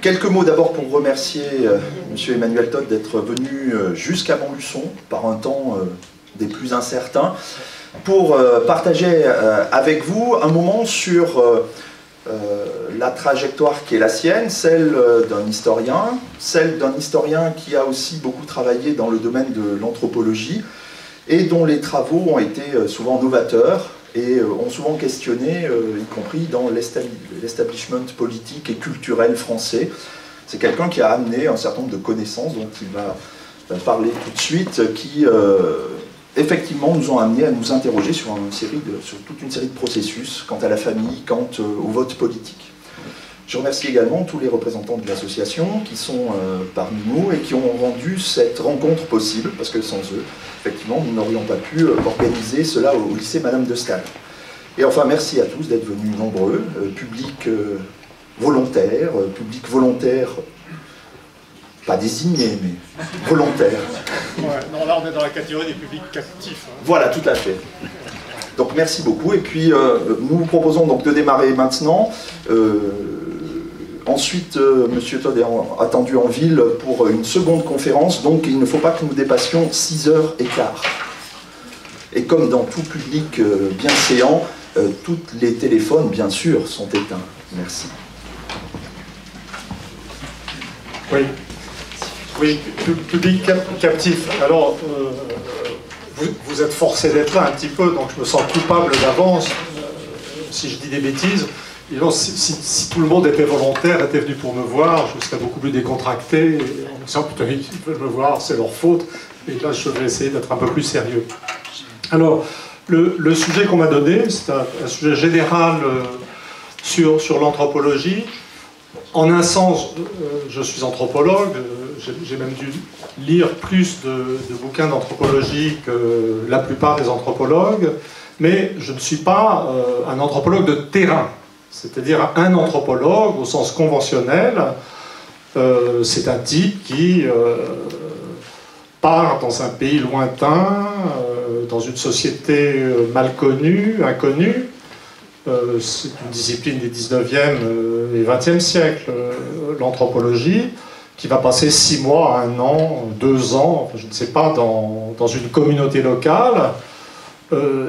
quelques mots d'abord pour remercier euh, M. Emmanuel Todd d'être venu euh, jusqu'à Montluçon par un temps euh, des plus incertains pour partager avec vous un moment sur la trajectoire qui est la sienne, celle d'un historien, celle d'un historien qui a aussi beaucoup travaillé dans le domaine de l'anthropologie et dont les travaux ont été souvent novateurs et ont souvent questionné, y compris dans l'establishment politique et culturel français. C'est quelqu'un qui a amené un certain nombre de connaissances dont il va parler tout de suite, qui euh, effectivement nous ont amené à nous interroger sur, une série sur toute une série de processus quant à la famille, quant euh, au vote politique. Je remercie également tous les représentants de l'association qui sont euh, parmi nous et qui ont rendu cette rencontre possible, parce que sans eux, effectivement, nous n'aurions pas pu organiser cela au, lycée Madame de. Et enfin, merci à tous d'être venus nombreux, public volontaire, euh, public volontaire, pas désigné, mais volontaire. non, là on est dans la catégorie des publics captifs. Hein. Voilà, tout à fait. Donc merci beaucoup. Et puis euh, nous vous proposons donc de démarrer maintenant. Euh, ensuite, Monsieur Todd est attendu en ville pour une seconde conférence, donc il ne faut pas que nous dépassions 6 heures et quart. Et comme dans tout public bien séant, tous les téléphones, bien sûr, sont éteints. Merci. Oui, oui, public captif. Alors, euh, vous, êtes forcé d'être là un petit peu, donc je me sens coupable d'avance euh, si je dis des bêtises. Si, tout le monde était volontaire, était venu pour me voir, je serais beaucoup plus décontracté, en me disant, putain, ils veulent me voir, c'est leur faute. Et là, je vais essayer d'être un peu plus sérieux. Alors, le, sujet qu'on m'a donné, c'est un, sujet général euh, sur, sur l'anthropologie. En un sens, euh, je suis anthropologue, j'ai même dû lire plus de, bouquins d'anthropologie que la plupart des anthropologues, mais je ne suis pas euh, un anthropologue de terrain, c'est-à-dire un anthropologue au sens conventionnel. C'est un type qui part dans un pays lointain, dans une société mal connue, inconnue, euh, c'est une discipline des 19e euh, et 20e siècles, euh, l'anthropologie, qui va passer six mois, un an, deux ans, je ne sais pas, dans une communauté locale,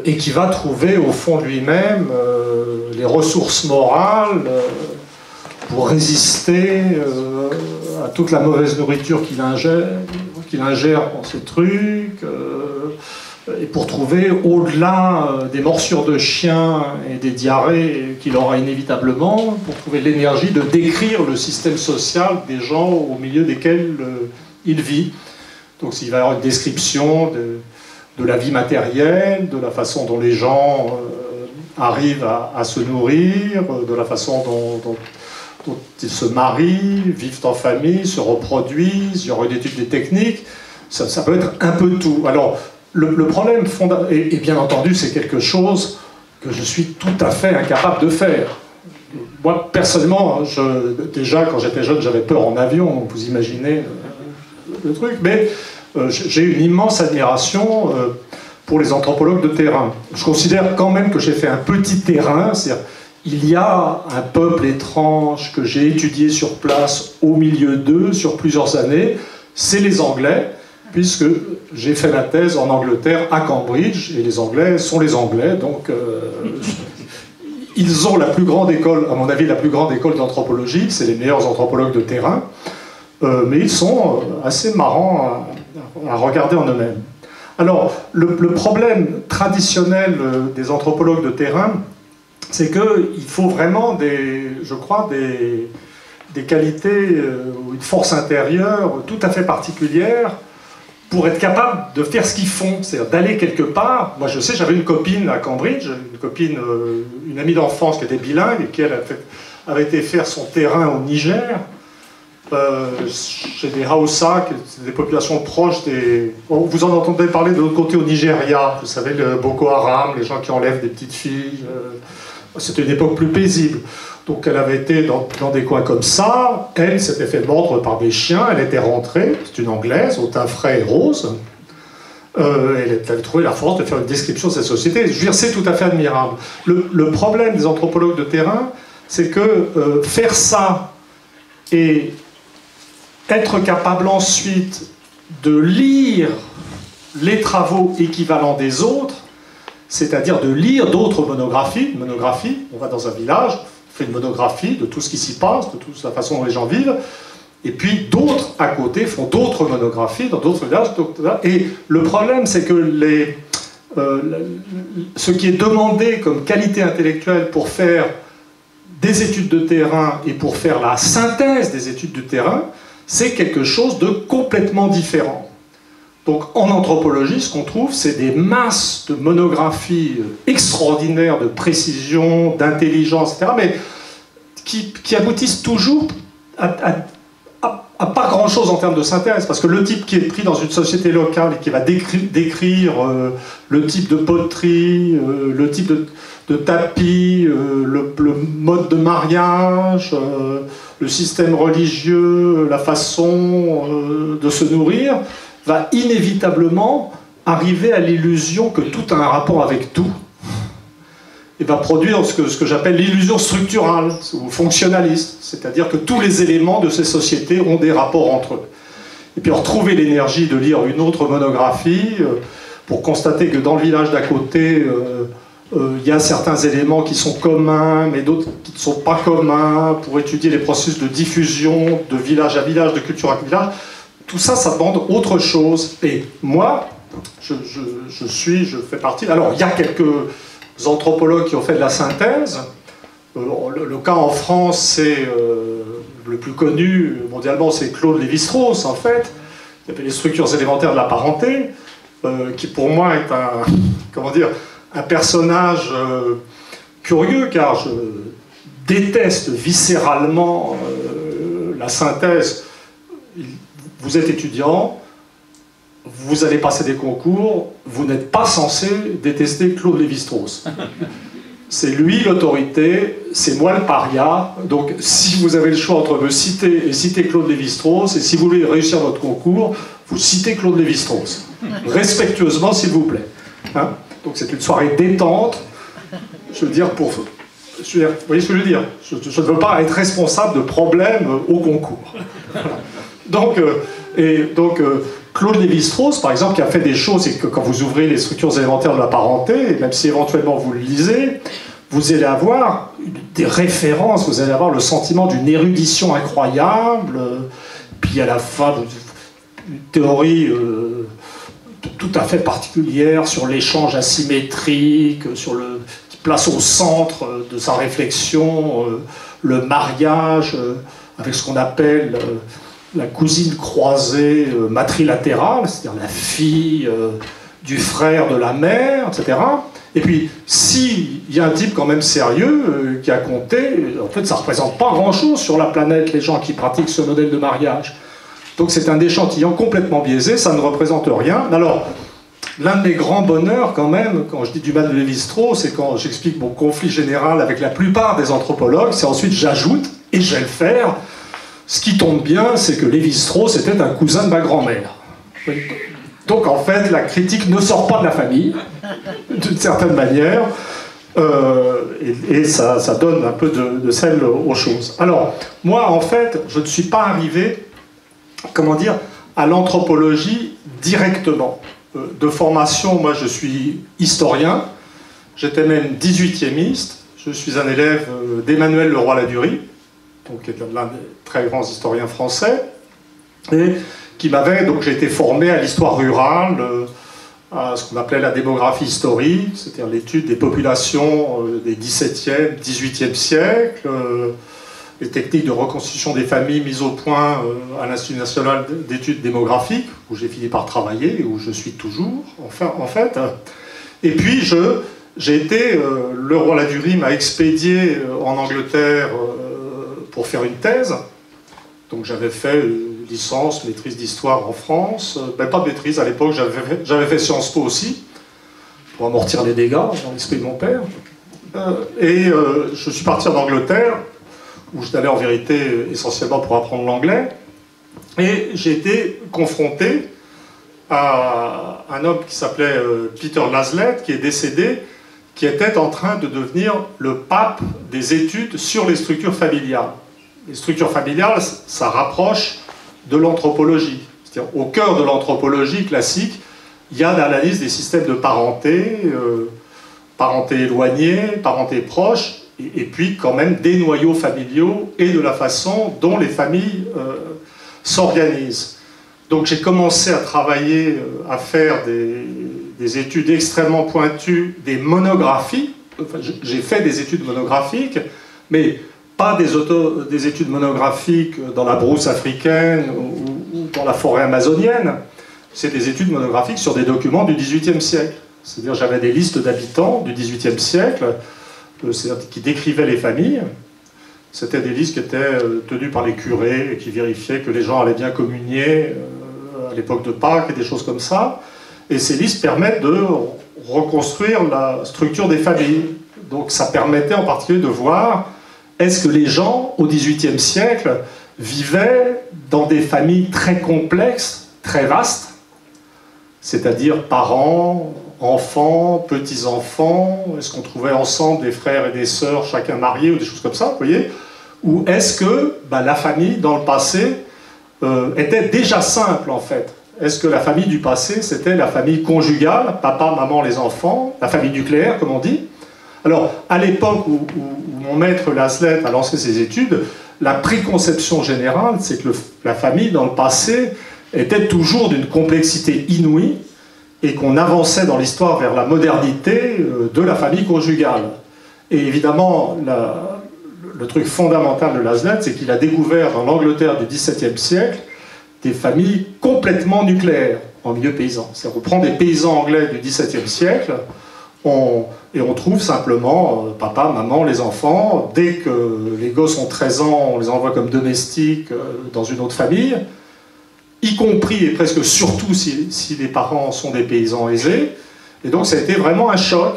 et qui va trouver au fond lui-même les ressources morales pour résister à toute la mauvaise nourriture qu'il ingère, qu'il ingère dans ces trucs et pour trouver, au-delà euh, des morsures de chiens et des diarrhées qu'il aura inévitablement, pour trouver l'énergie de décrire le système social des gens au milieu desquels euh, il vit. Donc il va y avoir une description de, la vie matérielle, de la façon dont les gens euh, arrivent à, se nourrir, de la façon dont, ils se marient, vivent en famille, se reproduisent, il y aura une étude des techniques, ça, peut être un peu tout. Alors, le, problème fondamental, et, bien entendu, c'est quelque chose que je suis tout à fait incapable de faire. Moi, personnellement, déjà, quand j'étais jeune, j'avais peur en avion, vous imaginez le, truc, mais euh, j'ai une immense admiration euh, pour les anthropologues de terrain. Je considère quand même que j'ai fait un petit terrain, c'est-à-dire il y a un peuple étrange que j'ai étudié sur place au milieu d'eux sur plusieurs années, c'est les Anglais, puisque j'ai fait ma thèse en Angleterre, à Cambridge, et les Anglais sont les Anglais, donc euh, ils ont la plus grande école, à mon avis, la plus grande école d'anthropologie, c'est les meilleurs anthropologues de terrain, euh, mais ils sont euh, assez marrants à, regarder en eux-mêmes. Alors, le, problème traditionnel des anthropologues de terrain, c'est qu'il faut vraiment je crois, des, qualités ou une force intérieure tout à fait particulière pour être capable de faire ce qu'ils font, c'est-à-dire d'aller quelque part. Moi, je sais, j'avais une copine à Cambridge, une copine, euh, une amie d'enfance qui était bilingue et qui elle, avait été faire son terrain au Niger, euh, chez des Hausa, des populations proches des. vous en entendez parler de l'autre côté au Nigeria, vous savez, le Boko Haram, les gens qui enlèvent des petites filles. Euh, c'était une époque plus paisible. Donc elle avait été dans, des coins comme ça, elle s'était fait mordre par des chiens, elle était rentrée, c'est une anglaise, au teint frais et rose, euh, elle avait trouvé la force de faire une description de cette société. Je veux dire, c'est tout à fait admirable. Le, problème des anthropologues de terrain, c'est que euh, faire ça Et être capable ensuite de lire les travaux équivalents des autres, c'est-à-dire de lire d'autres monographies. Monographie, on va dans un village, on fait une monographie de tout ce qui s'y passe, de toute la façon dont les gens vivent, et puis d'autres à côté font d'autres monographies dans d'autres villages. Et le problème, c'est que les, euh, ce qui est demandé comme qualité intellectuelle pour faire des études de terrain et pour faire la synthèse des études de terrain, c'est quelque chose de complètement différent. Donc en anthropologie, ce qu'on trouve, c'est des masses de monographies extraordinaires de précision, d'intelligence, etc., mais qui, aboutissent toujours à, pas grand-chose en termes de synthèse, parce que le type qui est pris dans une société locale et qui va décrire, euh, le type de poterie, euh, le type de, tapis, euh, le, mode de mariage, le système religieux, la façon euh, de se nourrir, va inévitablement arriver à l'illusion que tout a un rapport avec tout. Et va produire ce que, j'appelle l'illusion structurale ou fonctionnaliste, c'est-à-dire que tous les éléments de ces sociétés ont des rapports entre eux. Et puis retrouver l'énergie de lire une autre monographie euh, pour constater que dans le village d'à côté, euh, il y a certains éléments qui sont communs, mais d'autres qui ne sont pas communs, pour étudier les processus de diffusion de village à village, de culture à village. Tout ça, ça demande autre chose. Et moi, je, suis, je fais partie. Alors, il y a quelques anthropologues qui ont fait de la synthèse. Euh, le, cas en France, c'est euh, le plus connu mondialement, c'est Claude Lévi-Strauss, en fait, qui appelle les structures élémentaires de la parenté, qui pour moi est un, comment dire, un personnage euh, curieux, car je déteste viscéralement euh, la synthèse. Vous êtes étudiant, vous allez passer des concours, vous n'êtes pas censé détester Claude Lévi-Strauss. C'est lui l'autorité, c'est moi le paria. Donc si vous avez le choix entre me citer et citer Claude Lévi-Strauss, et si vous voulez réussir votre concours, vous citez Claude Lévi-Strauss. Respectueusement, s'il vous plaît. Hein? Donc c'est une soirée détente. Je veux dire, pour. vous voyez ce que je veux dire? Je, ne veux pas être responsable de problèmes au concours. Donc, euh, et donc euh, Claude Lévi-Strauss, par exemple, qui a fait des choses, et que quand vous ouvrez les structures élémentaires de la parenté, même si éventuellement vous le lisez, vous allez avoir des références, vous allez avoir le sentiment d'une érudition incroyable, puis à la fin, une théorie. Euh, tout à fait particulière sur l'échange asymétrique, sur le place au centre de sa réflexion euh, le mariage euh, avec ce qu'on appelle euh, la cousine croisée matrilatérale, c'est-à-dire la fille du frère de la mère, etc. Et puis, s'il y a un type quand même sérieux qui a compté, en fait, ça ne représente pas grand-chose sur la planète, les gens qui pratiquent ce modèle de mariage. Donc c'est un échantillon complètement biaisé, ça ne représente rien. Alors, l'un de mes grands bonheurs quand même, quand je dis du mal de Lévi-Strauss, c'est quand j'explique mon conflit général avec la plupart des anthropologues, c'est ensuite j'ajoute, et je vais le faire, ce qui tombe bien, c'est que Lévi-Strauss était un cousin de ma grand-mère. Donc en fait, la critique ne sort pas de la famille, d'une certaine manière, euh, et, ça, donne un peu de, de sel aux choses. Alors, moi, en fait, je ne suis pas arrivé comment dire, à l'anthropologie directement. Euh, de formation, moi je suis historien, j'étais même 18e je suis un élève euh, d'Emmanuel Leroy-Ladurie, donc qui est l'un des très grands historiens français, et qui m'avait, donc j'ai été formé à l'histoire rurale, euh, à ce qu'on appelait la démographie historique, c'est-à-dire l'étude des populations des 17e, 18e siècles, les techniques de reconstitution des familles mises au point euh, à l'Institut national d'études démographiques, où j'ai fini par travailler où je suis toujours, enfin, en fait. Et puis, je, j'ai été, euh, le roi Ladurie m'a expédié euh, en Angleterre pour faire une thèse. Donc, j'avais fait licence, maîtrise d'histoire en France. Ben, pas maîtrise, à l'époque, j'avais fait Sciences Po aussi, pour amortir les dégâts dans l'esprit de mon père. et je suis parti en Angleterre où j'étais allé en vérité essentiellement pour apprendre l'anglais. Et j'ai été confronté à un homme qui s'appelait euh, Peter Laslett, qui est décédé, qui était en train de devenir le pape des études sur les structures familiales. les structures familiales, ça rapproche de l'anthropologie. C'est-à-dire, au cœur de l'anthropologie classique, il y a l'analyse des systèmes de parenté, euh, parenté éloignée, parenté proche, et, puis quand même des noyaux familiaux et de la façon dont les familles euh, s'organisent. Donc j'ai commencé à travailler, euh, à faire des, études extrêmement pointues, des monographies. j'ai fait des études monographiques, mais pas des, des, études monographiques dans la brousse africaine ou, ou dans la forêt amazonienne. C'est des études monographiques sur des documents du XVIIIe siècle. C'est-à-dire j'avais des listes d'habitants du XVIIIe siècle qui décrivaient les familles. C'était des listes qui étaient euh, tenues par les curés et qui vérifiaient que les gens allaient bien communier euh, à l'époque de Pâques et des choses comme ça. Et ces listes permettent de reconstruire la structure des familles. Donc ça permettait en particulier de voir est-ce que les gens au XVIIIe siècle vivaient dans des familles très complexes, très vastes, c'est-à-dire parents, enfants, petits-enfants Est-ce qu'on trouvait ensemble des frères et des sœurs, chacun marié, ou des choses comme ça, vous voyez? Ou est-ce que bah, la famille, dans le passé, euh, était déjà simple, en fait? Est-ce que la famille du passé, c'était la famille conjugale, papa, maman, les enfants, la famille nucléaire, comme on dit? Alors, à l'époque où, mon maître Laslet a lancé ses études, la préconception générale, c'est que la famille, dans le passé, était toujours d'une complexité inouïe, et qu'on avançait dans l'histoire vers la modernité euh, de la famille conjugale. Et évidemment, le truc fondamental de Lasnet, c'est qu'il a découvert dans l'Angleterre du XVIIe siècle des familles complètement nucléaires en milieu paysan. C'est-à-dire qu'on prend des paysans anglais du XVIIe siècle et on trouve simplement euh, papa, maman, les enfants. Dès que les gosses ont 13 ans, on les envoie comme domestiques euh, dans une autre famille y compris et presque surtout si, les parents sont des paysans aisés. Et donc ça a été vraiment un choc.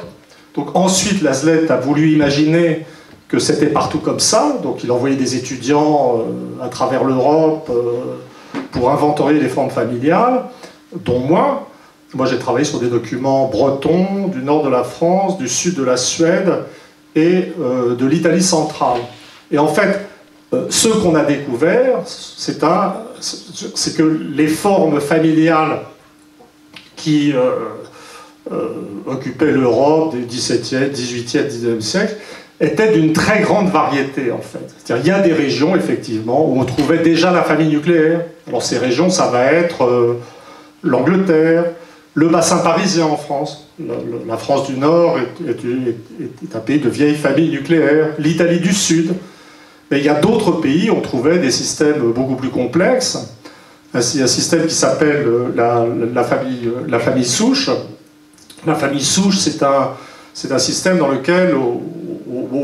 Donc ensuite, Lazlet a voulu imaginer que c'était partout comme ça. Donc il envoyait des étudiants euh, à travers l'Europe euh, pour inventorier les formes familiales, dont moi. Moi j'ai travaillé sur des documents bretons du nord de la France, du sud de la Suède et euh, de l'Italie centrale. Et en fait, ce qu'on a découvert, c'est que les formes familiales qui euh, euh, occupaient l'Europe du XVIIe, XVIIIe, XIXe siècle étaient d'une très grande variété en fait. il y a des régions effectivement où on trouvait déjà la famille nucléaire. Alors ces régions, ça va être euh, l'Angleterre, le bassin parisien en France. La, France du Nord est, est, un pays de vieilles familles nucléaires. L'Italie du Sud, mais il y a d'autres pays, on trouvait des systèmes beaucoup plus complexes. Un, un système qui s'appelle euh, la, famille, euh, la famille souche. La famille souche, c'est un, un système dans lequel, au,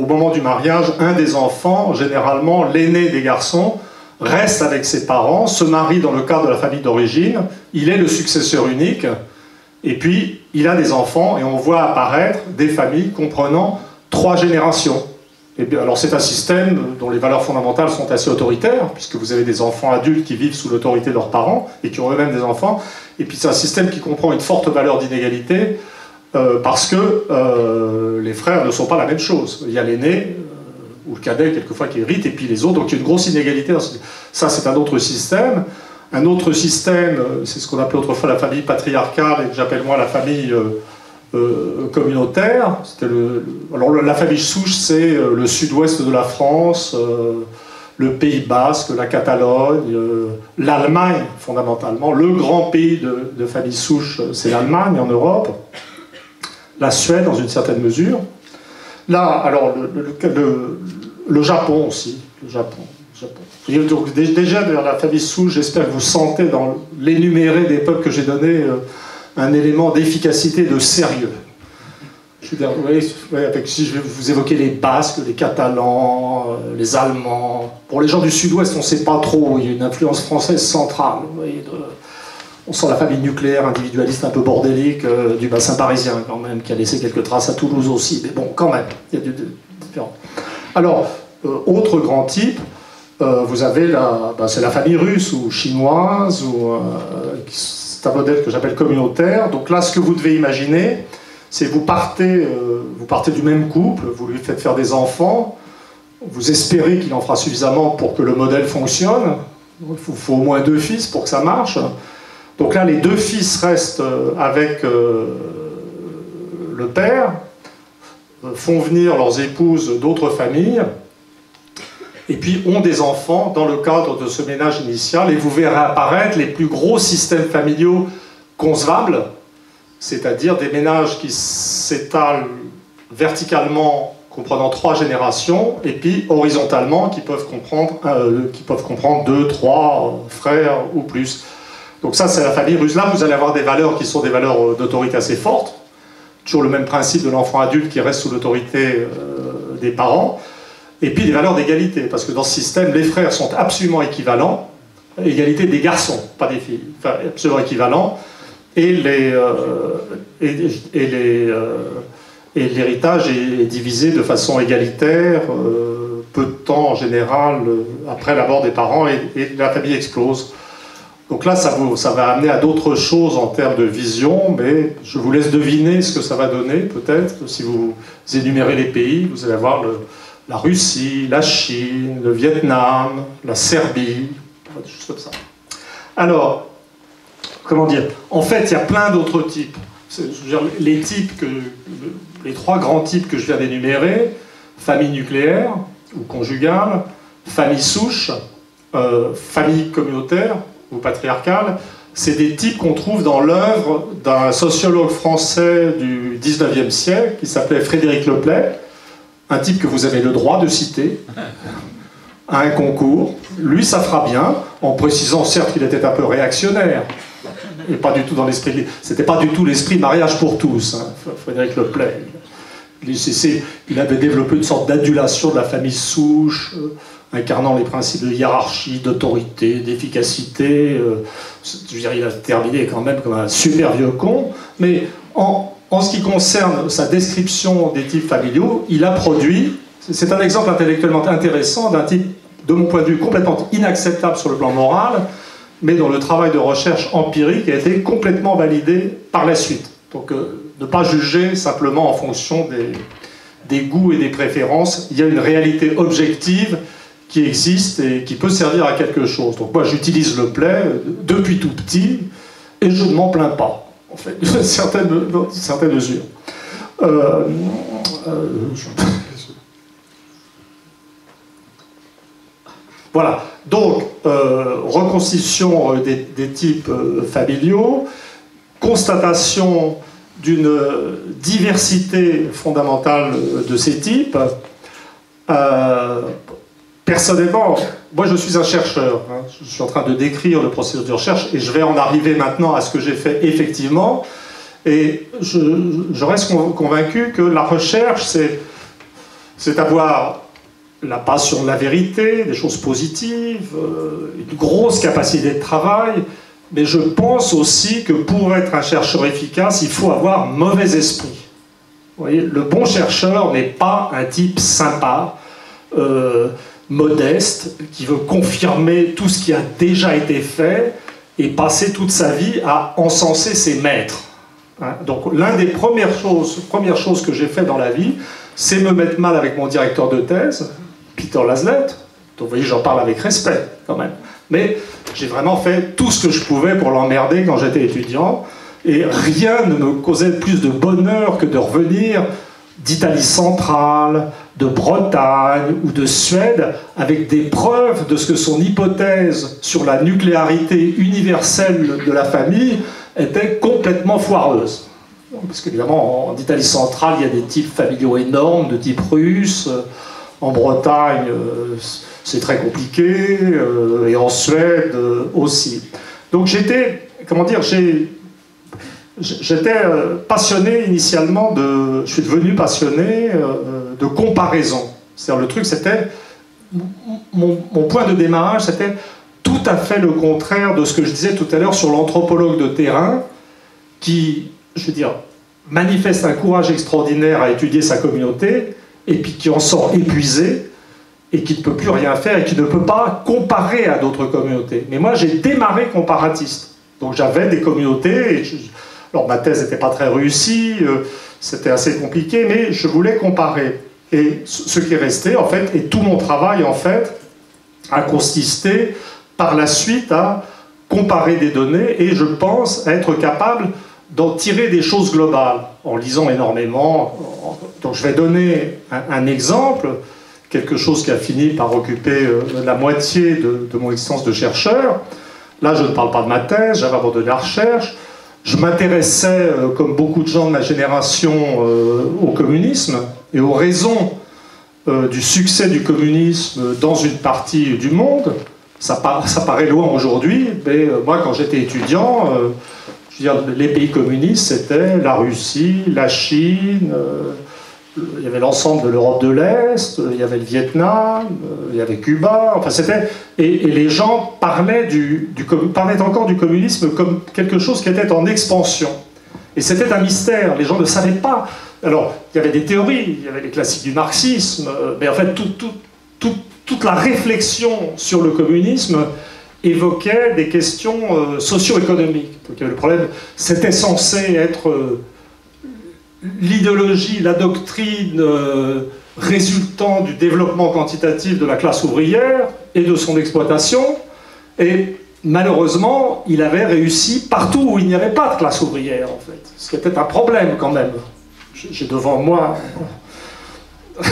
moment du mariage, un des enfants, généralement l'aîné des garçons, reste avec ses parents, se marie dans le cadre de la famille d'origine, il est le successeur unique, et puis il a des enfants, et on voit apparaître des familles comprenant trois générations. Eh alors c'est un système dont les valeurs fondamentales sont assez autoritaires, puisque vous avez des enfants adultes qui vivent sous l'autorité de leurs parents et qui ont eux-mêmes des enfants. Et puis c'est un système qui comprend une forte valeur d'inégalité, euh, parce que euh, les frères ne sont pas la même chose. Il y a l'aîné, euh, ou le cadet quelquefois qui hérite, et puis les autres, donc il y a une grosse inégalité. Ça c'est un autre système. Un autre système, c'est ce qu'on appelait autrefois la famille patriarcale, et que j'appelle moi la famille euh, communautaire. Le, alors la famille souche, c'est euh, le sud-ouest de la France, euh, le Pays Basque, la Catalogne, l'Allemagne fondamentalement. Le grand pays de, famille souche, c'est l'Allemagne en Europe. La Suède dans une certaine mesure. Là, alors le, le Japon aussi. Le Japon. Donc, déjà, la famille souche, j'espère que vous sentez dans l'énuméré des peuples que j'ai donné un élément d'efficacité, de sérieux. Je avec, si je vais vous évoquer les Basques, les Catalans, euh, les Allemands. Pour les gens du Sud-Ouest, on ne sait pas trop. Il y a une influence française centrale. on sent la famille nucléaire, individualiste, un peu bordélique euh, du bassin parisien, quand même, qui a laissé quelques traces à Toulouse aussi. Mais bon, quand même, il y a du, différent. Alors, euh, autre grand type, vous avez la, bah, c'est la famille russe ou chinoise, ou un modèle que j'appelle communautaire. Donc là, ce que vous devez imaginer, c'est vous partez, euh, vous partez du même couple, vous lui faites faire des enfants, vous espérez qu'il en fera suffisamment pour que le modèle fonctionne. Il faut, au moins deux fils pour que ça marche. Donc là, les deux fils restent euh, avec euh, le père, font venir leurs épouses d'autres familles, et puis ont des enfants dans le cadre de ce ménage initial, et vous verrez apparaître les plus gros systèmes familiaux concevables, c'est-à-dire des ménages qui s'étalent verticalement comprenant trois générations, et puis horizontalement qui peuvent comprendre, euh, deux, trois frères ou plus. Donc ça, c'est la famille Rusla. Vous allez avoir des valeurs qui sont des valeurs euh, d'autorité assez fortes. Toujours le même principe de l'enfant adulte qui reste sous l'autorité euh, des parents. Et puis des valeurs d'égalité, parce que dans ce système, les frères sont absolument équivalents. Égalité des garçons, pas des filles. Absolument équivalents. Et les et l'héritage est divisé de façon égalitaire, euh, peu de temps en général euh, après la mort des parents, et, la famille explose. Donc là, ça, ça va amener à d'autres choses en termes de vision, mais je vous laisse deviner ce que ça va donner, peut-être. Si vous énumérez les pays, vous allez avoir la Russie, la Chine, le Vietnam, la Serbie, des choses comme ça. Alors, comment dire? En fait, il y a plein d'autres types. les types les trois grands types que je viens d'énumérer, famille nucléaire ou conjugale, famille souche, euh, famille communautaire ou patriarcale, c'est des types qu'on trouve dans l'œuvre d'un sociologue français du 19e siècle qui s'appelait Frédéric Leplay, un type que vous avez le droit de citer à un concours. Lui, ça fera bien, en précisant certes qu'il était un peu réactionnaire, et pas du tout dans l'esprit. C'était pas du tout l'esprit mariage pour tous, hein, Frédéric Leplay. Il avait développé une sorte d'adulation de la famille souche, euh, incarnant les principes de hiérarchie, d'autorité, d'efficacité. Euh, je veux dire, il a terminé quand même comme un super vieux con. Mais en, en ce qui concerne sa description des types familiaux, il a produit. C'est un exemple intellectuellement intéressant d'un type, de mon point de vue, complètement inacceptable sur le plan moral, mais dont le travail de recherche empirique a été complètement validé par la suite. Donc, euh, ne pas juger simplement en fonction des, goûts et des préférences. Il y a une réalité objective qui existe et qui peut servir à quelque chose. Donc moi j'utilise le play depuis tout petit et je ne m'en plains pas, en fait, dans certaines, certaines mesures. Euh, euh, voilà, donc euh, reconstitution des, des types familiaux, constatation d'une diversité fondamentale de ces types. Personnellement, moi je suis un chercheur, hein. je suis en train de décrire le processus de recherche et je vais en arriver maintenant à ce que j'ai fait effectivement. Et je, reste convaincu que la recherche, c'est avoir la passion de la vérité, des choses positives, euh, une grosse capacité de travail, mais je pense aussi que pour être un chercheur efficace, il faut avoir mauvais esprit. Vous voyez, le bon chercheur n'est pas un type sympa, euh, modeste, qui veut confirmer tout ce qui a déjà été fait et passer toute sa vie à encenser ses maîtres. Hein. Donc l'une des premières choses, premières choses que j'ai fait dans la vie, c'est me mettre mal avec mon directeur de thèse, Peter Laslett. Donc vous voyez, j'en parle avec respect quand même. Mais j'ai vraiment fait tout ce que je pouvais pour l'emmerder quand j'étais étudiant. Et rien ne me causait plus de bonheur que de revenir d'Italie centrale, de Bretagne ou de Suède avec des preuves de ce que son hypothèse sur la nucléarité universelle de la famille était complètement foireuse. Parce qu'évidemment, en Italie centrale, il y a des types familiaux énormes, de type russe. En Bretagne, euh, c'est très compliqué, euh, et en Suède euh, aussi. Donc j'étais, comment dire, j'étais euh, passionné initialement de, je suis devenu passionné de comparaison. C'est-à-dire le truc, c'était, mon, point de démarrage, c'était tout à fait le contraire de ce que je disais tout à l'heure sur l'anthropologue de terrain, qui, je veux dire, manifeste un courage extraordinaire à étudier sa communauté, et puis qui en sort épuisé, et qui ne peut plus rien faire et qui ne peut pas comparer à d'autres communautés. Mais moi, j'ai démarré comparatiste. Donc j'avais des communautés, alors ma thèse n'était pas très réussie, euh, c'était assez compliqué, mais je voulais comparer. Et ce qui est resté, en fait, et tout mon travail, en fait, a consisté par la suite à comparer des données et je pense être capable d'en tirer des choses globales en lisant énormément. Donc je vais donner un, exemple, quelque chose qui a fini par occuper euh, la moitié de, mon existence de chercheur. Là, je ne parle pas de ma thèse, j'avais abandonné la recherche. Je m'intéressais, euh, comme beaucoup de gens de ma génération, euh, au communisme et aux raisons du succès du communisme dans une partie du monde. Ça, paraît loin aujourd'hui, mais moi, quand j'étais étudiant, les pays communistes, c'était la Russie, la Chine, euh, il y avait l'ensemble de l'Europe de l'Est, il y avait le Vietnam, euh, il y avait Cuba, enfin c'était... Et, les gens parlaient, du, parlaient encore du communisme comme quelque chose qui était en expansion. Et c'était un mystère, les gens ne savaient pas. Alors, il y avait des théories, il y avait les classiques du marxisme, euh, mais en fait, toute la réflexion sur le communisme évoquait des questions euh, socio-économiques. le problème, c'était censé être l'idéologie, la doctrine euh, résultant du développement quantitatif de la classe ouvrière et de son exploitation. Et malheureusement, il avait réussi partout où il n'y avait pas de classe ouvrière, en fait. Ce qui était un problème quand même. J'ai devant moi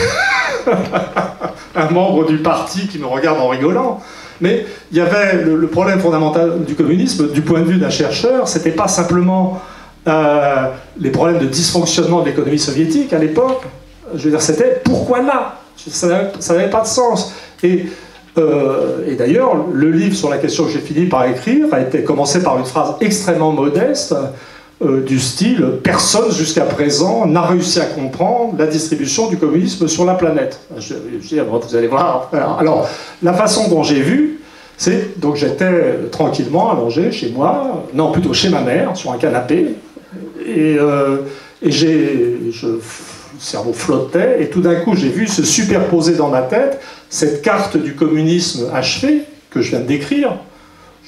un membre du parti qui me regarde en rigolant. Mais il y avait le, problème fondamental du communisme, du point de vue d'un chercheur, c'était pas simplement euh, les problèmes de dysfonctionnement de l'économie soviétique à l'époque. Je veux dire, c'était pourquoi là? Ça n'avait pas de sens. Et, euh, et d'ailleurs, le livre sur la question que j'ai fini par écrire a été commencé par une phrase extrêmement modeste. Euh, du style personne jusqu'à présent n'a réussi à comprendre la distribution du communisme sur la planète. Je, vous allez voir. Alors, la façon dont j'ai vu, c'est donc j'étais tranquillement allongé chez moi, non plutôt chez ma mère, sur un canapé, et, euh, et j'ai, le cerveau flottait, et tout d'un coup j'ai vu se superposer dans ma tête cette carte du communisme achevé que je viens de décrire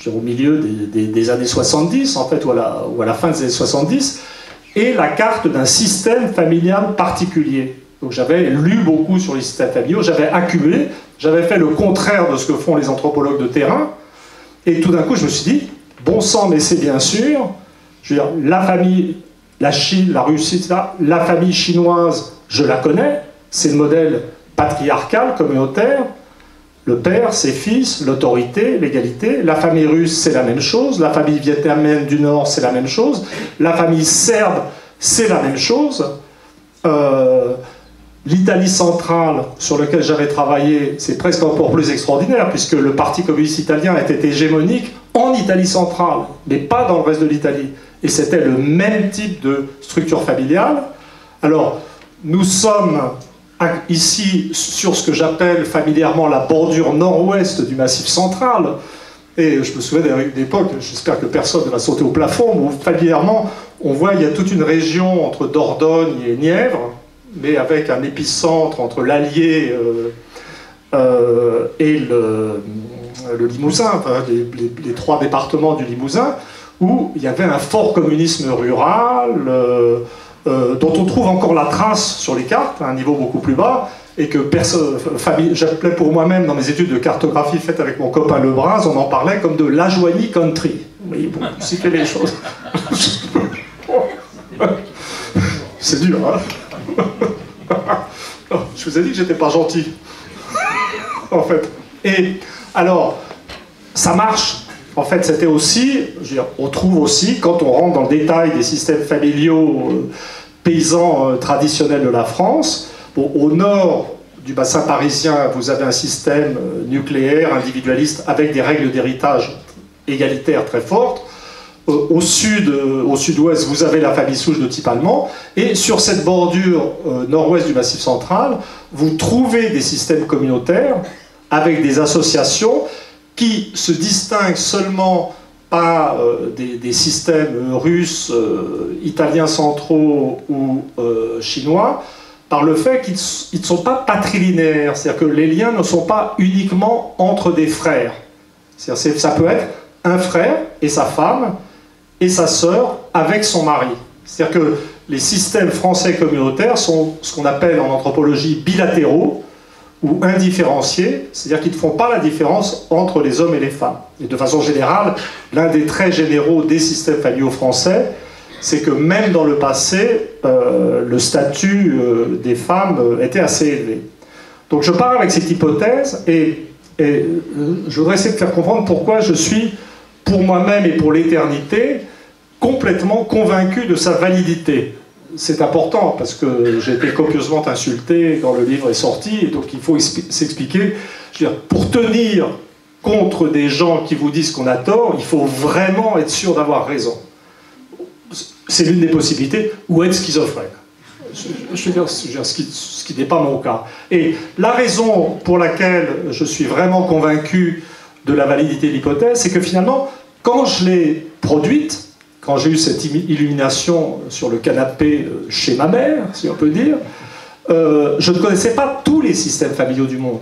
au milieu des, années 70, en fait, ou à, la, fin des années 70, et la carte d'un système familial particulier. Donc j'avais lu beaucoup sur les systèmes familiaux, j'avais accumulé, j'avais fait le contraire de ce que font les anthropologues de terrain, et tout d'un coup je me suis dit, bon sang, mais c'est bien sûr, je veux dire, la famille, la Chine, la Russie, la famille chinoise, je la connais, c'est le modèle patriarcal, communautaire, le père, ses fils, l'autorité, l'égalité. La famille russe, c'est la même chose. La famille vietnamienne du Nord, c'est la même chose. La famille serbe, c'est la même chose. Euh, L'Italie centrale, sur laquelle j'avais travaillé, c'est presque encore plus extraordinaire, puisque le Parti communiste italien était hégémonique en Italie centrale, mais pas dans le reste de l'Italie. Et c'était le même type de structure familiale. Alors, nous sommes ici sur ce que j'appelle familièrement la bordure nord-ouest du Massif central. Et je me souviens d'époque, j'espère que personne ne va sauter au plafond, où familièrement, on voit il y a toute une région entre Dordogne et Nièvre, mais avec un épicentre entre l'Allier euh, euh, et le, Limousin, les, trois départements du Limousin, où il y avait un fort communisme rural. Euh, euh, dont on trouve encore la trace sur les cartes, à un niveau beaucoup plus bas, et que personne, j'appelais pour moi-même dans mes études de cartographie faites avec mon copain Lebras, on en parlait comme de la joigny country. Oui, bon, fait les choses. C'est dur, hein Je vous ai dit que j'étais pas gentil. en fait. Et alors, ça marche. En fait, c'était aussi, on trouve aussi, quand on rentre dans le détail des systèmes familiaux euh, paysans euh, traditionnels de la France. au nord du bassin parisien, vous avez un système euh, nucléaire, individualiste, avec des règles d'héritage égalitaires très fortes. Au sud, au sud-ouest, vous avez la famille souche de type allemand. Et sur cette bordure nord-ouest du massif central, vous trouvez des systèmes communautaires avec des associations qui se distinguent seulement pas euh, des, systèmes russes, euh, italiens centraux ou euh, chinois, par le fait qu'ils ne sont pas patrilinéaires, c'est-à-dire que les liens ne sont pas uniquement entre des frères. C'est-à-dire ça peut être un frère et sa femme et sa sœur avec son mari. C'est-à-dire que les systèmes français communautaires sont ce qu'on appelle en anthropologie bilatéraux ou indifférenciés, c'est-à-dire qu'ils ne font pas la différence entre les hommes et les femmes. Et de façon générale, l'un des traits généraux des systèmes familiaux français, c'est que même dans le passé, euh, le statut euh, des femmes euh, était assez élevé. Donc je pars avec cette hypothèse et, et je voudrais essayer de faire comprendre pourquoi je suis, pour moi-même et pour l'éternité, complètement convaincu de sa validité. C'est important parce que j'ai été copieusement insulté quand le livre est sorti, et donc il faut s'expliquer. Pour tenir contre des gens qui vous disent qu'on a tort, il faut vraiment être sûr d'avoir raison. C'est l'une des possibilités, ou être schizophrène. Je, veux dire, ce qui n'est pas mon cas. Et la raison pour laquelle je suis vraiment convaincu de la validité de l'hypothèse, c'est que finalement, quand je l'ai produite, quand j'ai eu cette illumination sur le canapé euh, chez ma mère, si on peut dire, euh, je ne connaissais pas tous les systèmes familiaux du monde.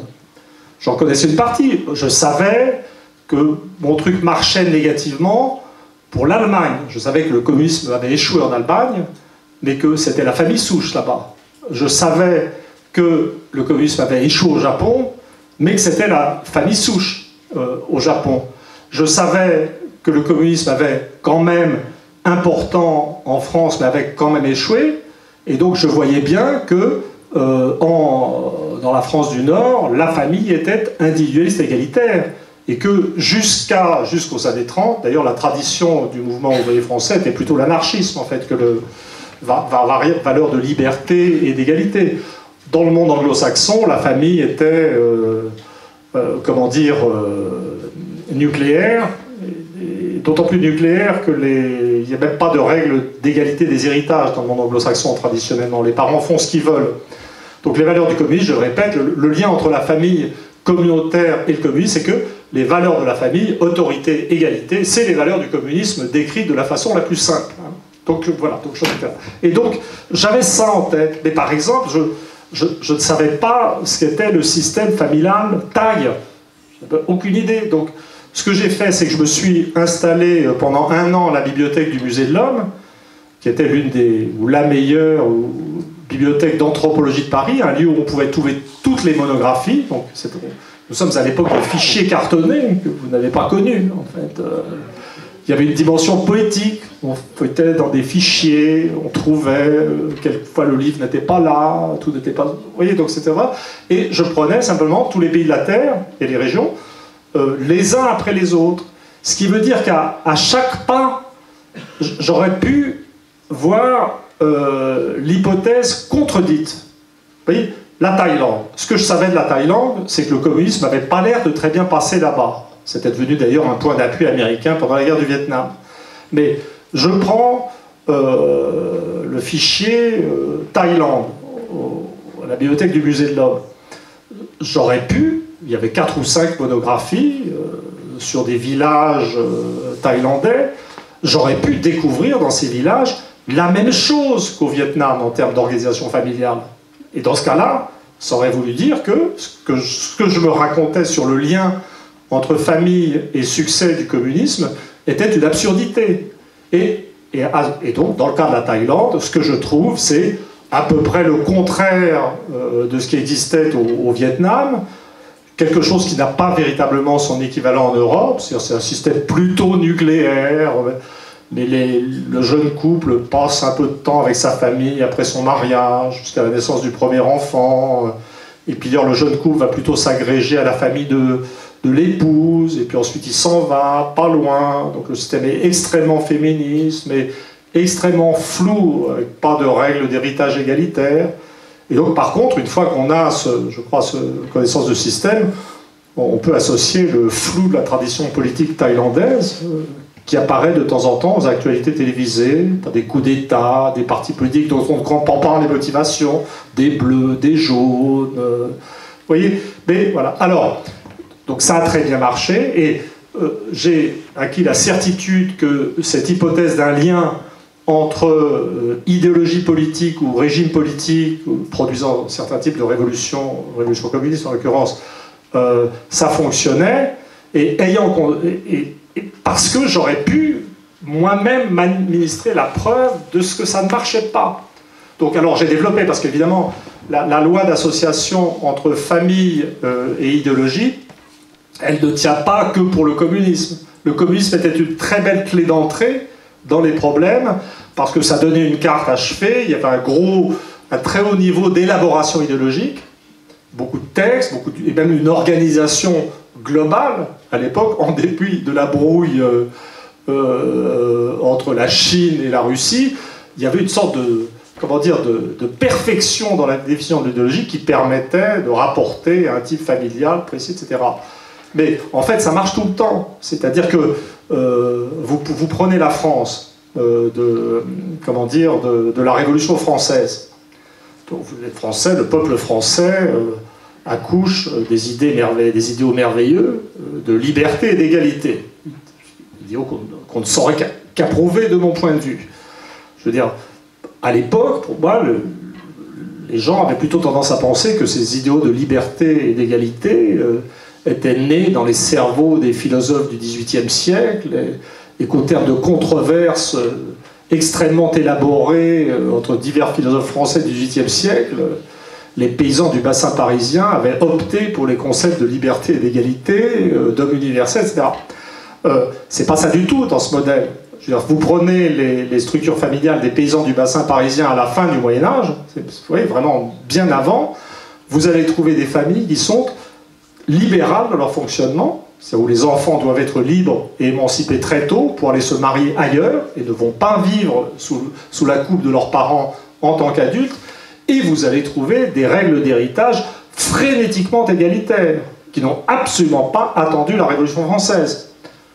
J'en connaissais une partie. Je savais que mon truc marchait négativement pour l'Allemagne. Je savais que le communisme avait échoué en Allemagne, mais que c'était la famille souche là-bas. Je savais que le communisme avait échoué au Japon, mais que c'était la famille souche euh, au Japon. Je savais que le communisme avait quand même important en France, mais avec quand même échoué. Et donc je voyais bien que euh, dans la France du Nord, la famille était individualiste égalitaire. Et que jusqu'à, jusqu'aux années 30, d'ailleurs la tradition du mouvement ouvrier français était plutôt l'anarchisme en fait que le valeur de liberté et d'égalité. Dans le monde anglo-saxon, la famille était, euh, euh, comment dire, nucléaire, d'autant plus nucléaire que les... il n'y a même pas de règle d'égalité des héritages dans le monde anglo-saxon traditionnellement. Les parents font ce qu'ils veulent. Donc les valeurs du communisme, je le répète, le, lien entre la famille communautaire et le communisme, c'est que les valeurs de la famille, autorité, égalité, c'est les valeurs du communisme décrites de la façon la plus simple. Hein. Donc voilà, donc, et donc j'avais ça en tête. Mais par exemple, je, je, je ne savais pas ce qu'était le système familial taille. Je n'avais aucune idée. Donc ce que j'ai fait, c'est que je me suis installé euh, pendant un an à la bibliothèque du Musée de l'Homme, qui était l'une des, ou la meilleure bibliothèque d'anthropologie de Paris, un lieu où on pouvait trouver toutes les monographies. Donc, nous sommes à l'époque de fichiers cartonnés que vous n'avez pas connus, en fait. Euh. il y avait une dimension poétique. On feuilletait dans des fichiers, on trouvait, euh, quelquefois le livre n'était pas là, tout n'était pas. Vous voyez, donc c'était vrai. Et je prenais simplement tous les pays de la Terre et les régions, euh, les uns après les autres. Ce qui veut dire qu'à chaque pas, j'aurais pu voir euh, l'hypothèse contredite. Vous voyez La Thaïlande. Ce que je savais de la Thaïlande, c'est que le communisme n'avait pas l'air de très bien passer là-bas. C'était devenu d'ailleurs un point d'appui américain pendant la guerre du Vietnam. Mais je prends euh, le fichier Thaïlande, à la bibliothèque du musée de l'homme. J'aurais pu il y avait quatre ou cinq monographies euh, sur des villages euh, thaïlandais. J'aurais pu découvrir dans ces villages la même chose qu'au Vietnam en termes d'organisation familiale. Et dans ce cas-là, ça aurait voulu dire que ce, que je me racontais sur le lien entre famille et succès du communisme était une absurdité. Et, donc, dans le cas de la Thaïlande, ce que je trouve, c'est à peu près le contraire euh, de ce qui existait au Vietnam, quelque chose qui n'a pas véritablement son équivalent en Europe, c'est un système plutôt nucléaire, mais le jeune couple passe un peu de temps avec sa famille après son mariage, jusqu'à la naissance du premier enfant, et puis le jeune couple va plutôt s'agréger à la famille de, de l'épouse, et puis ensuite il s'en va, pas loin, donc le système est extrêmement féministe, mais extrêmement flou, avec pas de règles d'héritage égalitaire. Et donc, par contre, une fois qu'on a, je crois, ce connaissance de système, on peut associer le flou de la tradition politique thaïlandaise, euh, qui apparaît de temps en temps aux actualités télévisées, des coups d'État, des partis politiques dont on ne comprend pas les motivations, des bleus, des jaunes. Euh, vous voyez Mais voilà. Alors, donc ça a très bien marché, et euh, j'ai acquis la certitude que cette hypothèse d'un lien entre euh, idéologie politique ou régime politique produisant certains types de révolutions, révolution communiste en l'occurrence, euh, ça fonctionnait, et, ayant, parce que j'aurais pu moi-même administrer la preuve de ce que ça ne marchait pas. Donc alors j'ai développé, parce qu'évidemment, la, loi d'association entre famille euh, et idéologie, elle ne tient pas que pour le communisme. Le communisme était une très belle clé d'entrée dans les problèmes, parce que ça donnait une carte achevée, il y avait un gros, un très haut niveau d'élaboration idéologique, beaucoup de textes, beaucoup et même une organisation globale à l'époque, en dépit de la brouille euh, euh, entre la Chine et la Russie, il y avait une sorte de, comment dire, de, perfection dans la définition de l'idéologie qui permettait de rapporter un type familial précis, etc. Mais en fait, ça marche tout le temps. C'est-à-dire que euh, vous, prenez la France de, comment dire, de, la Révolution française. Êtes français, le peuple français accouche euh, des, idées des idéaux merveilleux euh, de liberté et d'égalité. Idéaux qu'on ne saurait qu'approuver de mon point de vue. Je veux dire, à l'époque, pour moi, les gens avaient plutôt tendance à penser que ces idéaux de liberté et d'égalité euh, étaient nés dans les cerveaux des philosophes du XVIIIe siècle et, qu'au terme de controverses extrêmement élaborées entre divers philosophes français du XVIIIe siècle, les paysans du bassin parisien avaient opté pour les concepts de liberté et d'égalité, euh, d'homme universel, etc. Euh, c'est pas ça du tout dans ce modèle. vous prenez les, structures familiales des paysans du bassin parisien à la fin du Moyen Âge, vous voyez, vraiment bien avant, vous allez trouver des familles qui sont libérales dans leur fonctionnement, c'est où les enfants doivent être libres et émancipés très tôt pour aller se marier ailleurs et ne vont pas vivre sous, sous la coupe de leurs parents en tant qu'adultes, et vous allez trouver des règles d'héritage frénétiquement égalitaires, qui n'ont absolument pas attendu la Révolution française.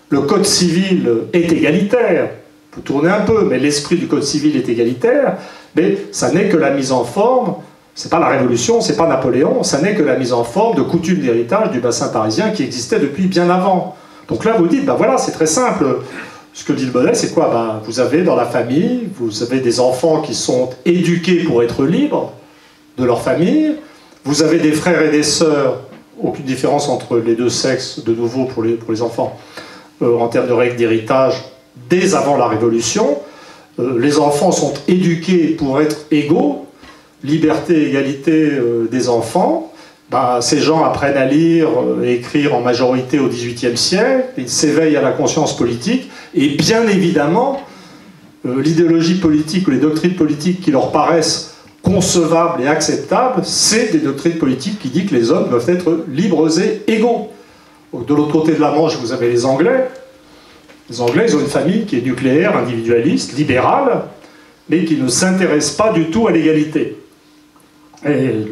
Le Code civil est égalitaire, vous tournez un peu, mais l'esprit du Code civil est égalitaire, mais ça n'est que la mise en forme, c'est pas la Révolution, c'est pas Napoléon, ça n'est que la mise en forme de coutumes d'héritage du bassin parisien qui existait depuis bien avant. Donc là, vous dites, ben voilà, c'est très simple, ce que dit le modèle, c'est quoi? Ben, Vous avez dans la famille, vous avez des enfants qui sont éduqués pour être libres de leur famille, vous avez des frères et des sœurs, aucune différence entre les deux sexes, de nouveau pour les, pour les enfants, euh, en termes de règles d'héritage, dès avant la Révolution. Euh, les enfants sont éduqués pour être égaux, liberté, égalité euh, des enfants. Bah, ces gens apprennent à lire et écrire en majorité au XVIIIe siècle, ils s'éveillent à la conscience politique, et bien évidemment, euh, l'idéologie politique ou les doctrines politiques qui leur paraissent concevables et acceptables, c'est des doctrines politiques qui disent que les hommes doivent être libres et égaux. de l'autre côté de la Manche, vous avez les Anglais. Les Anglais, ils ont une famille qui est nucléaire, individualiste, libérale, mais qui ne s'intéresse pas du tout à l'égalité. Et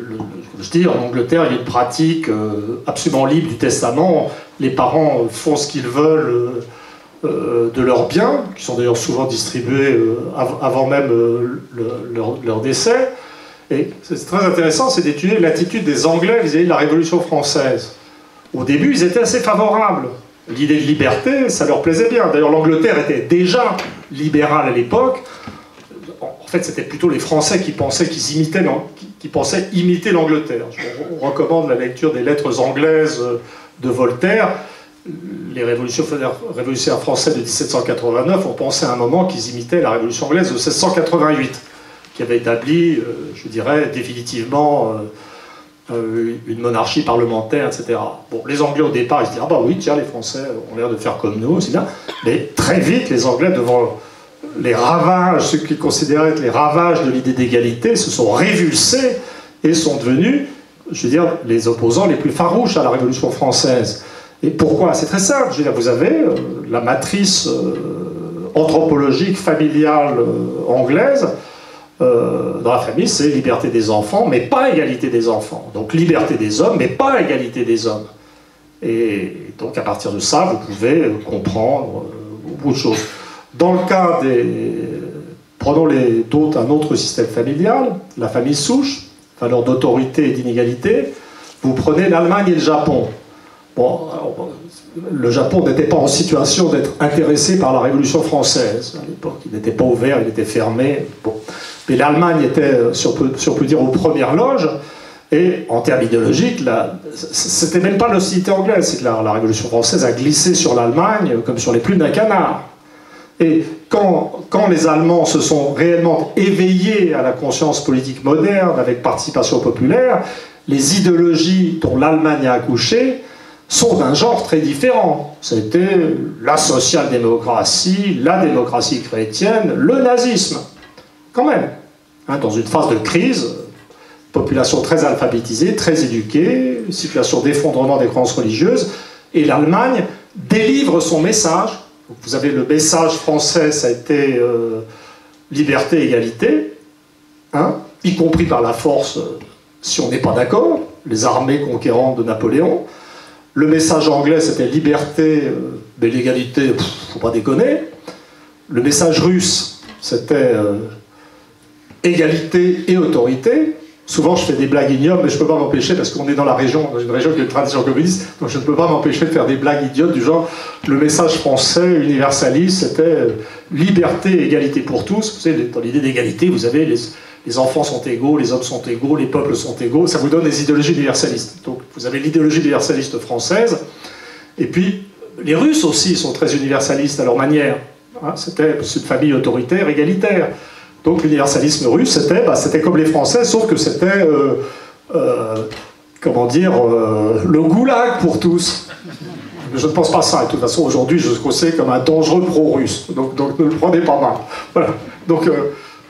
je dis, en Angleterre, il y a une pratique euh, absolument libre du testament. Les parents font ce qu'ils veulent euh, de leurs biens, qui sont d'ailleurs souvent distribués euh, avant même leur, décès. Et c'est très intéressant, c'est d'étudier l'attitude des Anglais vis-à-vis de la Révolution française. Au début, ils étaient assez favorables. L'idée de liberté, ça leur plaisait bien. D'ailleurs, l'Angleterre était déjà libérale à l'époque en fait, c'était plutôt les Français qui pensaient qu'ils imitaient, qui, pensaient imiter l'Angleterre. On recommande la lecture des lettres anglaises de Voltaire. Les révolutionnaires, français de 1789 ont pensé à un moment qu'ils imitaient la révolution anglaise de 1688, qui avait établi, euh, je dirais, définitivement euh, euh, une monarchie parlementaire, etc. Bon, les Anglais au départ, ils se disent ah bah oui, tiens, les Français ont l'air de faire comme nous, c'est bien. Mais très vite, les Anglais devant les ravages, ceux qui considéraient être les ravages de l'idée d'égalité, se sont révulsés et sont devenus, je veux dire, les opposants les plus farouches à la Révolution française. Et pourquoi? C'est très simple. Je veux dire, vous avez euh, la matrice euh, anthropologique familiale euh, anglaise. dans la famille, c'est liberté des enfants, mais pas égalité des enfants. Donc liberté des hommes, mais pas égalité des hommes. Et donc à partir de ça, vous pouvez comprendre beaucoup de choses. Dans le cas des. Prenons les, un autre système familial, la famille souche, valeur d'autorité et d'inégalité. Vous prenez l'Allemagne et le Japon. Bon, le Japon n'était pas en situation d'être intéressé par la Révolution française à l'époque. Il n'était pas ouvert, il était fermé. Bon. Mais l'Allemagne était, si on, peut, dire, aux premières loges. Et en termes idéologiques, c'était même pas l'hostilité anglaise, c'est que la, la, Révolution française a glissé sur l'Allemagne comme sur les plumes d'un canard. Et quand, les Allemands se sont réellement éveillés à la conscience politique moderne avec participation populaire, les idéologies dont l'Allemagne a accouché sont d'un genre très différent. C'était la social-démocratie, la démocratie chrétienne, le nazisme. Quand même, hein, dans une phase de crise, population très alphabétisée, très éduquée, situation d'effondrement des croyances religieuses, et l'Allemagne délivre son message. Vous avez le message français, ça a été euh, liberté, égalité, hein, y compris par la force, euh, si on n'est pas d'accord, les armées conquérantes de Napoléon. Le message anglais, c'était liberté, euh, mais l'égalité, faut pas déconner. Le message russe, c'était égalité et autorité. Souvent, je fais des blagues ignobles, mais je ne peux pas m'empêcher, parce qu'on est dans la région, dans une région qui a une tradition communiste, donc je ne peux pas m'empêcher de faire des blagues idiotes du genre le message français universaliste, c'était euh, liberté égalité pour tous. Vous savez, dans l'idée d'égalité, vous avez les, les, enfants sont égaux, les hommes sont égaux, les peuples sont égaux, ça vous donne des idéologies universalistes. Donc vous avez l'idéologie universaliste française, et puis les Russes aussi sont très universalistes à leur manière. Hein, c'était une famille autoritaire, égalitaire. Donc l'universalisme russe, c'était bah, comme les Français, sauf que c'était, euh, euh, comment dire, euh, le goulag pour tous. Je ne pense pas ça. Et de toute façon, aujourd'hui, je le sais comme un dangereux pro-russe. Donc, donc, ne le prenez pas mal. Voilà. Donc,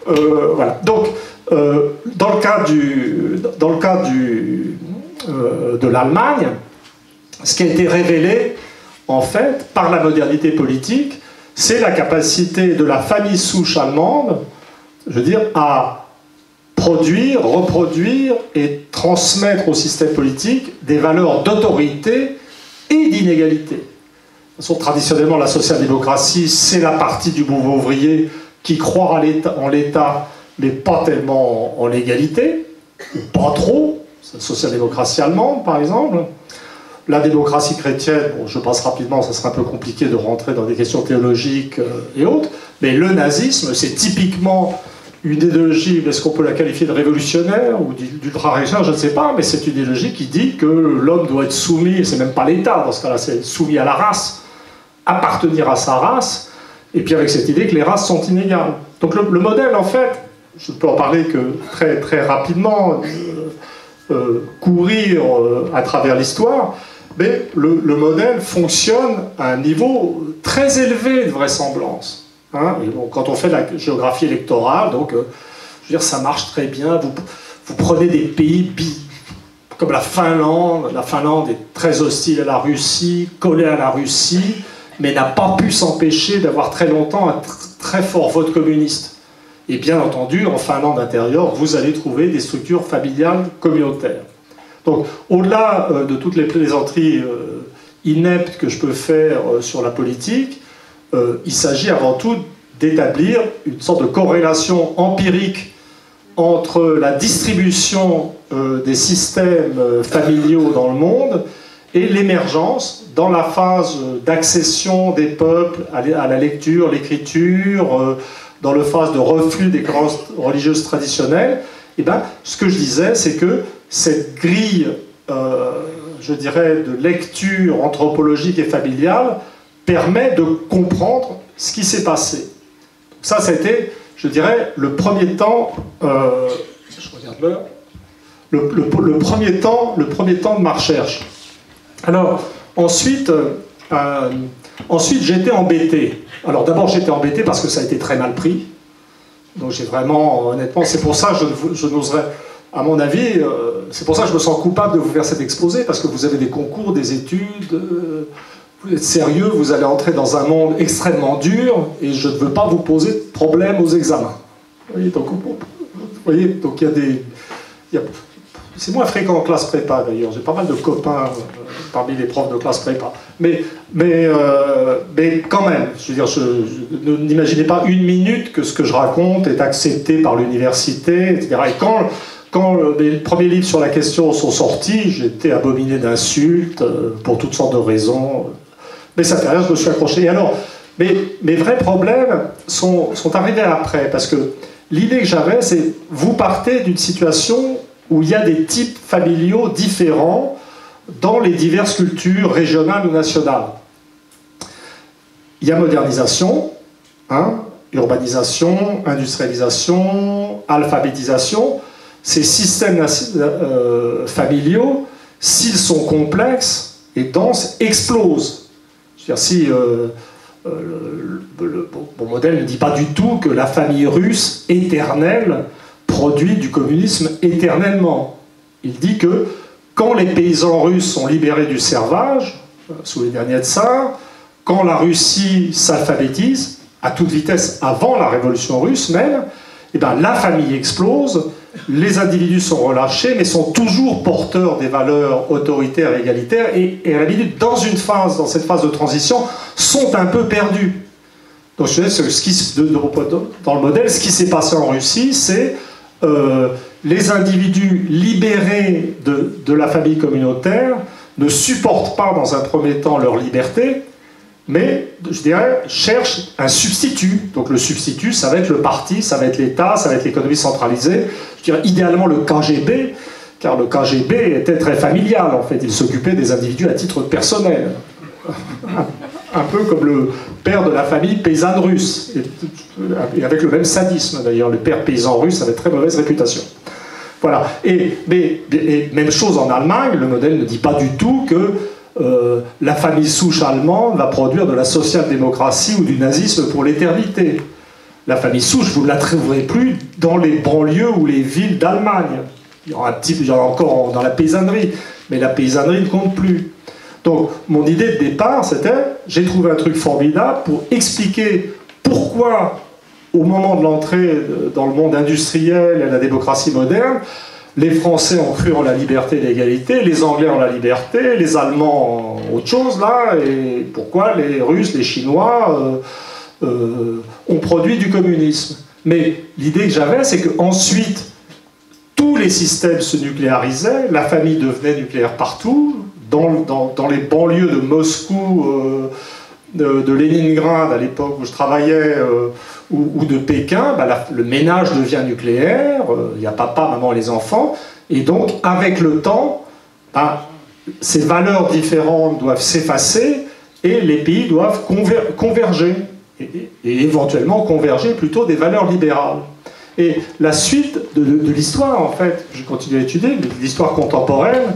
voilà. Donc dans le cas, du, dans le cas du, de l'Allemagne, ce qui a été révélé, en fait, par la modernité politique, c'est la capacité de la famille souche allemande je veux dire, à produire, reproduire et transmettre au système politique des valeurs d'autorité et d'inégalité. Traditionnellement, la social-démocratie, c'est la partie du mouvement ouvrier qui croit en l'État, mais pas tellement en l'égalité, pas trop. La social-démocratie allemande, par exemple. La démocratie chrétienne, bon, je passe rapidement, ça serait un peu compliqué de rentrer dans des questions théologiques euh, et autres, mais le nazisme, c'est typiquement une idéologie, est-ce qu'on peut la qualifier de révolutionnaire ou d'ultra-révolutionnaire, je ne sais pas, mais c'est une idéologie qui dit que l'homme doit être soumis, et c'est même pas l'État dans ce cas-là, c'est soumis à la race, appartenir à sa race, et puis avec cette idée que les races sont inégales. Donc le, modèle, en fait, je ne peux en parler que très, très rapidement, euh, euh, courir euh, à travers l'histoire, mais le, le modèle fonctionne à un niveau très élevé de vraisemblance. Hein, quand on fait la géographie électorale, donc, euh, je veux dire, ça marche très bien. Vous, prenez des pays comme la Finlande. La Finlande est très hostile à la Russie, collée à la Russie, mais n'a pas pu s'empêcher d'avoir très longtemps un très fort vote communiste. Et bien entendu, en Finlande intérieure, vous allez trouver des structures familiales communautaires. Donc, au-delà euh, de toutes les plaisanteries euh, ineptes que je peux faire sur la politique, euh, il s'agit avant tout d'établir une sorte de corrélation empirique entre la distribution euh, des systèmes euh, familiaux dans le monde et l'émergence dans la phase d'accession des peuples à la lecture, l'écriture, dans le phase de reflux des croyances religieuses traditionnelles, et eh ben, ce que je disais, c'est que cette grille, je dirais, de lecture anthropologique et familiale permet de comprendre ce qui s'est passé. Ça, ça a été, je dirais, le premier temps. Euh, je regarde l'heure. Le, premier temps, le premier temps de ma recherche. Alors, ensuite, euh, ensuite été embêté. Alors, d'abord, j'étais embêté parce que ça a été très mal pris. Donc, j'ai vraiment, honnêtement, c'est pour ça que je, je n'oserais, à mon avis, euh, c'est pour ça que je me sens coupable de vous faire cet exposé, parce que vous avez des concours, des études vous êtes sérieux, vous allez entrer dans un monde extrêmement dur et je ne veux pas vous poser de problème aux examens. Vous voyez, donc, il y a des. c'est moins fréquent en classe prépa d'ailleurs, j'ai pas mal de copains euh, parmi les profs de classe prépa. Mais, mais, euh, mais quand même, je veux dire, n'imaginez pas une minute que ce que je raconte est accepté par l'université, etc. Et quand, quand les premiers livres sur la question sont sortis, j'étais abominé d'insultes euh, pour toutes sortes de raisons. Mais ça fait rien, je me suis accroché. alors, mais mes vrais problèmes sont, sont arrivés après, parce que l'idée que j'avais, c'est vous partez d'une situation où il y a des types familiaux différents dans les diverses cultures régionales ou nationales. Il y a modernisation, Hein Urbanisation, industrialisation, alphabétisation. Ces systèmes euh, familiaux, s'ils sont complexes et denses, explosent. C'est-à-dire si euh, euh, le, bon modèle ne dit pas du tout que la famille russe éternelle produit du communisme éternellement. Il dit que quand les paysans russes sont libérés du servage, euh, sous les derniers tsars, quand la Russie s'alphabétise, à toute vitesse avant la révolution russe même, eh ben, la famille explose, les individus sont relâchés, mais sont toujours porteurs des valeurs autoritaires et égalitaires, et, et à dans une phase, dans cette phase de transition, sont un peu perdus. Donc, je ce qui, dans le modèle, ce qui s'est passé en Russie, c'est euh, les individus libérés de, la famille communautaire ne supportent pas dans un premier temps leur liberté, mais je dirais cherchent un substitut. Donc le substitut, ça va être le parti, ça va être l'État, ça va être l'économie centralisée. Je dirais idéalement le KGB, car le KGB était très familial en fait, il s'occupait des individus à titre personnel un peu comme le père de la famille paysanne russe, et, avec le même sadisme d'ailleurs. Le père paysan russe avait très mauvaise réputation. Voilà. Et, mais, même chose en Allemagne, le modèle ne dit pas du tout que euh, la famille souche allemande va produire de la social-démocratie ou du nazisme pour l'éternité. La famille souche, vous ne la trouverez plus dans les banlieues ou les villes d'Allemagne. Il y en a encore dans la paysannerie, mais la paysannerie ne compte plus. Donc mon idée de départ, c'était, j'ai trouvé un truc formidable pour expliquer pourquoi, au moment de l'entrée dans le monde industriel et la démocratie moderne, les Français ont cru en la liberté et l'égalité, les Anglais en la liberté, les Allemands en autre chose, là, et pourquoi les Russes, les Chinois euh, euh, ont produit du communisme. Mais l'idée que j'avais, c'est qu'ensuite, tous les systèmes se nucléarisaient, la famille devenait nucléaire partout, dans, les banlieues de Moscou, euh, de, Leningrad à l'époque où je travaillais, euh, ou, de Pékin, bah, le ménage devient nucléaire, euh, il y a papa, maman les enfants, et donc avec le temps, bah, ces valeurs différentes doivent s'effacer et les pays doivent converger, et, éventuellement converger plutôt des valeurs libérales. Et la suite de, de l'histoire, en fait, je continue à étudier, l'histoire contemporaine,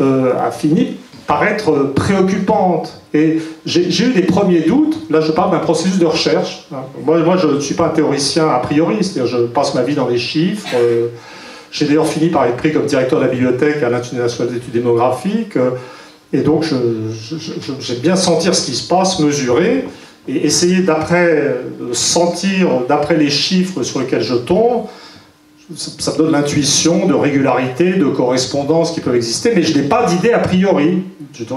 euh, a fini par être préoccupante. Et j'ai eu des premiers doutes. Là, je parle d'un processus de recherche. Moi, je ne suis pas un théoricien a priori, c'est-à-dire je passe ma vie dans les chiffres. Euh, j'ai d'ailleurs fini par être pris comme directeur de la bibliothèque à l'Institut national d'études démographiques. Euh, et donc, j'aime bien sentir ce qui se passe, mesurer, et essayer d'après sentir, d'après les chiffres sur lesquels je tombe, ça me donne l'intuition de régularité, de correspondance qui peuvent exister, mais je n'ai pas d'idée a priori.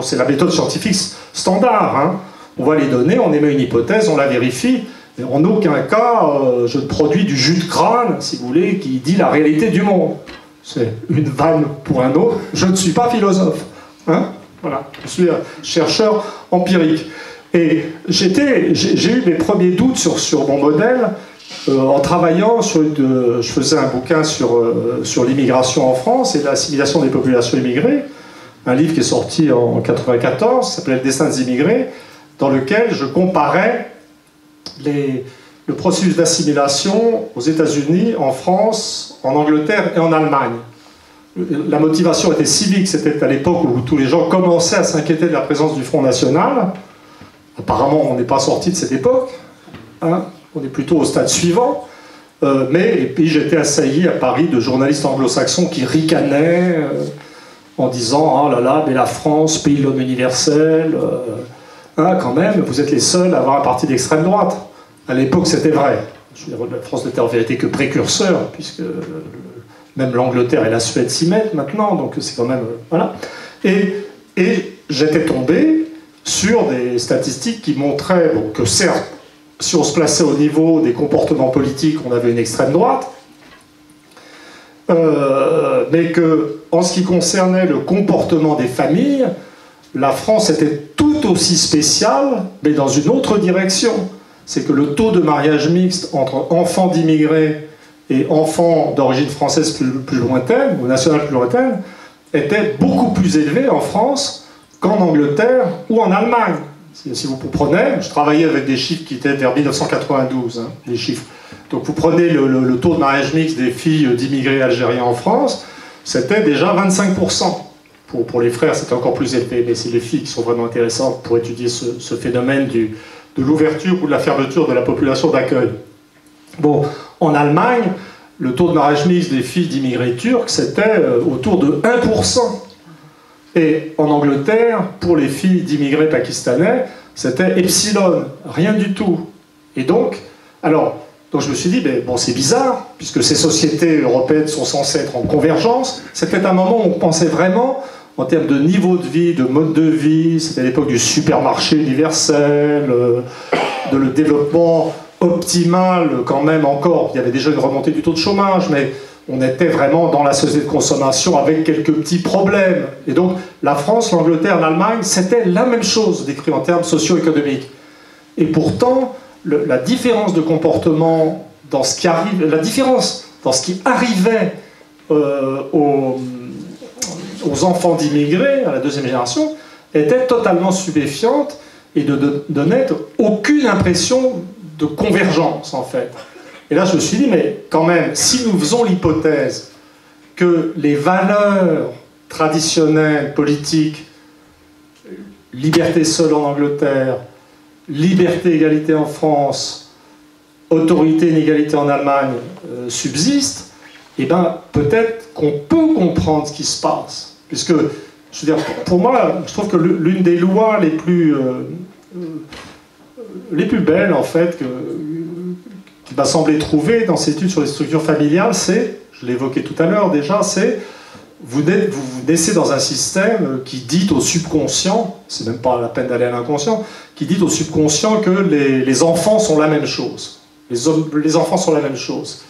C'est la méthode scientifique standard. Hein. On voit les données, on émet une hypothèse, on la vérifie. Mais en aucun cas, euh, je ne produis du jus de crâne, si vous voulez, qui dit la réalité du monde. C'est une vanne pour un autre. Je ne suis pas philosophe. Hein voilà, je suis un chercheur empirique. Et j'ai eu mes premiers doutes sur, mon modèle en travaillant sur je faisais un bouquin sur, euh, sur l'immigration en France et l'assimilation des populations immigrées, un livre qui est sorti en 1994, s'appelait Le destin des immigrés, dans lequel je comparais le processus d'assimilation aux États-Unis, en France, en Angleterre et en Allemagne. La motivation était civique, c'était à l'époque où tous les gens commençaient à s'inquiéter de la présence du Front National. Apparemment, on n'est pas sorti de cette époque. Hein on est plutôt au stade suivant. Euh, mais et puis j'étais assailli à Paris de journalistes anglo-saxons qui ricanaient euh, en disant Ah là là, mais la France, pays de l'homme universel, euh, hein, quand même, vous êtes les seuls à avoir un parti d'extrême droite. À l'époque, c'était vrai. La France n'était en vérité que précurseur, puisque même l'Angleterre et la Suède s'y mettent maintenant, donc c'est quand même. voilà. Et, et j'étais tombé sur des statistiques qui montraient que certes, si on se plaçait au niveau des comportements politiques, on avait une extrême droite, euh, mais que, en ce qui concernait le comportement des familles, la France était tout aussi spéciale, mais dans une autre direction. C'est que le taux de mariage mixte entre enfants d'immigrés et enfants d'origine française plus, plus, lointaine, ou nationale plus lointaine, était beaucoup plus élevé en France qu'en Angleterre ou en Allemagne. Si, vous prenez, je travaillais avec des chiffres qui étaient vers 1992, hein, des chiffres. Donc vous prenez le, taux de mariage mixte des filles d'immigrés algériens en France, c'était déjà 25%. Pour, pour les frères, c'était encore plus élevé, mais c'est les filles qui sont vraiment intéressantes pour étudier ce, phénomène du, de l'ouverture ou de la fermeture de la population d'accueil. Bon, en Allemagne, le taux de mariage mixte des filles d'immigrés turcs, c'était euh, autour de 1%. Et en Angleterre, pour les filles d'immigrés pakistanais, c'était epsilon, rien du tout. Et donc, alors, donc je me suis dit, ben, bon, c'est bizarre, puisque ces sociétés européennes sont censées être en convergence. C'était un moment où on pensait vraiment en termes de niveau de vie, de mode de vie. C'était l'époque du supermarché universel, euh, de le développement optimal quand même encore. Il y avait déjà une remontée du taux de chômage, mais on était vraiment dans la société de consommation avec quelques petits problèmes. Et donc la France, l'Angleterre, l'Allemagne, c'était la même chose décrit en termes socio-économiques. Et pourtant, la différence de comportement dans ce qui arrive, la différence dans ce qui arrivait euh, aux, enfants d'immigrés à la deuxième génération était totalement stupéfiante et ne donnait aucune impression de convergence en fait. Et là, je me suis dit, mais quand même, si nous faisons l'hypothèse que les valeurs traditionnelles, politiques, liberté seule en Angleterre, liberté, égalité en France, autorité, inégalité en Allemagne euh, subsistent, eh bien, peut-être qu'on peut comprendre ce qui se passe. Puisque, je veux dire, pour moi, je trouve que l'une des lois les plus, euh, euh, les plus belles, en fait, que, qui m'a semblé trouver dans cette étude sur les structures familiales, c'est, je l'évoquais tout à l'heure déjà, c'est vous, vous, naissez dans un système qui dit au subconscient, c'est même pas la peine d'aller à l'inconscient, qui dit au subconscient que les, enfants sont la même chose. Les, les, enfants sont la même chose.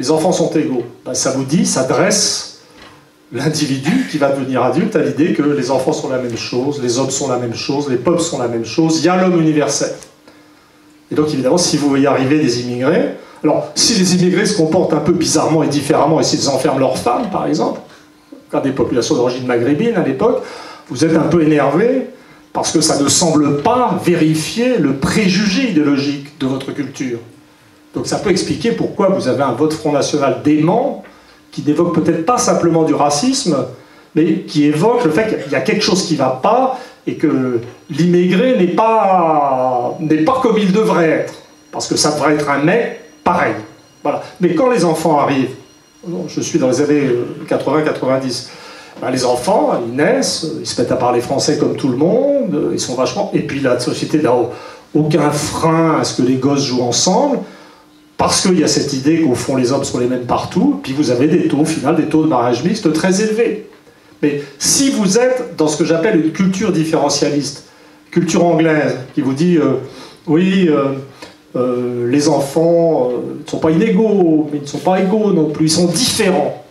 Les enfants sont égaux. Ben, ça vous dit, ça dresse l'individu qui va devenir adulte à l'idée que les enfants sont la même chose, les hommes sont la même chose, les peuples sont la même chose, il y a l'homme universel. Et donc évidemment, si vous voyez arriver des immigrés, alors si les immigrés se comportent un peu bizarrement et différemment, et s'ils enferment leurs femmes, par exemple, quand des populations d'origine maghrébine à l'époque, vous êtes un peu énervé parce que ça ne semble pas vérifier le préjugé idéologique de votre culture. Donc ça peut expliquer pourquoi vous avez un vote Front National dément qui n'évoque peut-être pas simplement du racisme, mais qui évoque le fait qu'il y a quelque chose qui ne va pas et que l'immigré n'est pas, pas comme il devrait être. Parce que ça devrait être un mec pareil. Voilà. Mais quand les enfants arrivent, je suis dans les années 80-90, euh, ben, les enfants, ils naissent, ils se mettent à parler français comme tout le monde, ils sont vachement... Et puis la société n'a aucun frein à ce que les gosses jouent ensemble, parce qu'il y a cette idée qu'au fond les hommes sont les mêmes partout, puis vous avez des taux, au final, des taux de mariage mixte très élevés. Mais si vous êtes dans ce que j'appelle une culture différentialiste, culture anglaise, qui vous dit euh, oui, euh, euh, les enfants ne sont pas inégaux, mais ils ne sont pas égaux non plus, ils sont différents.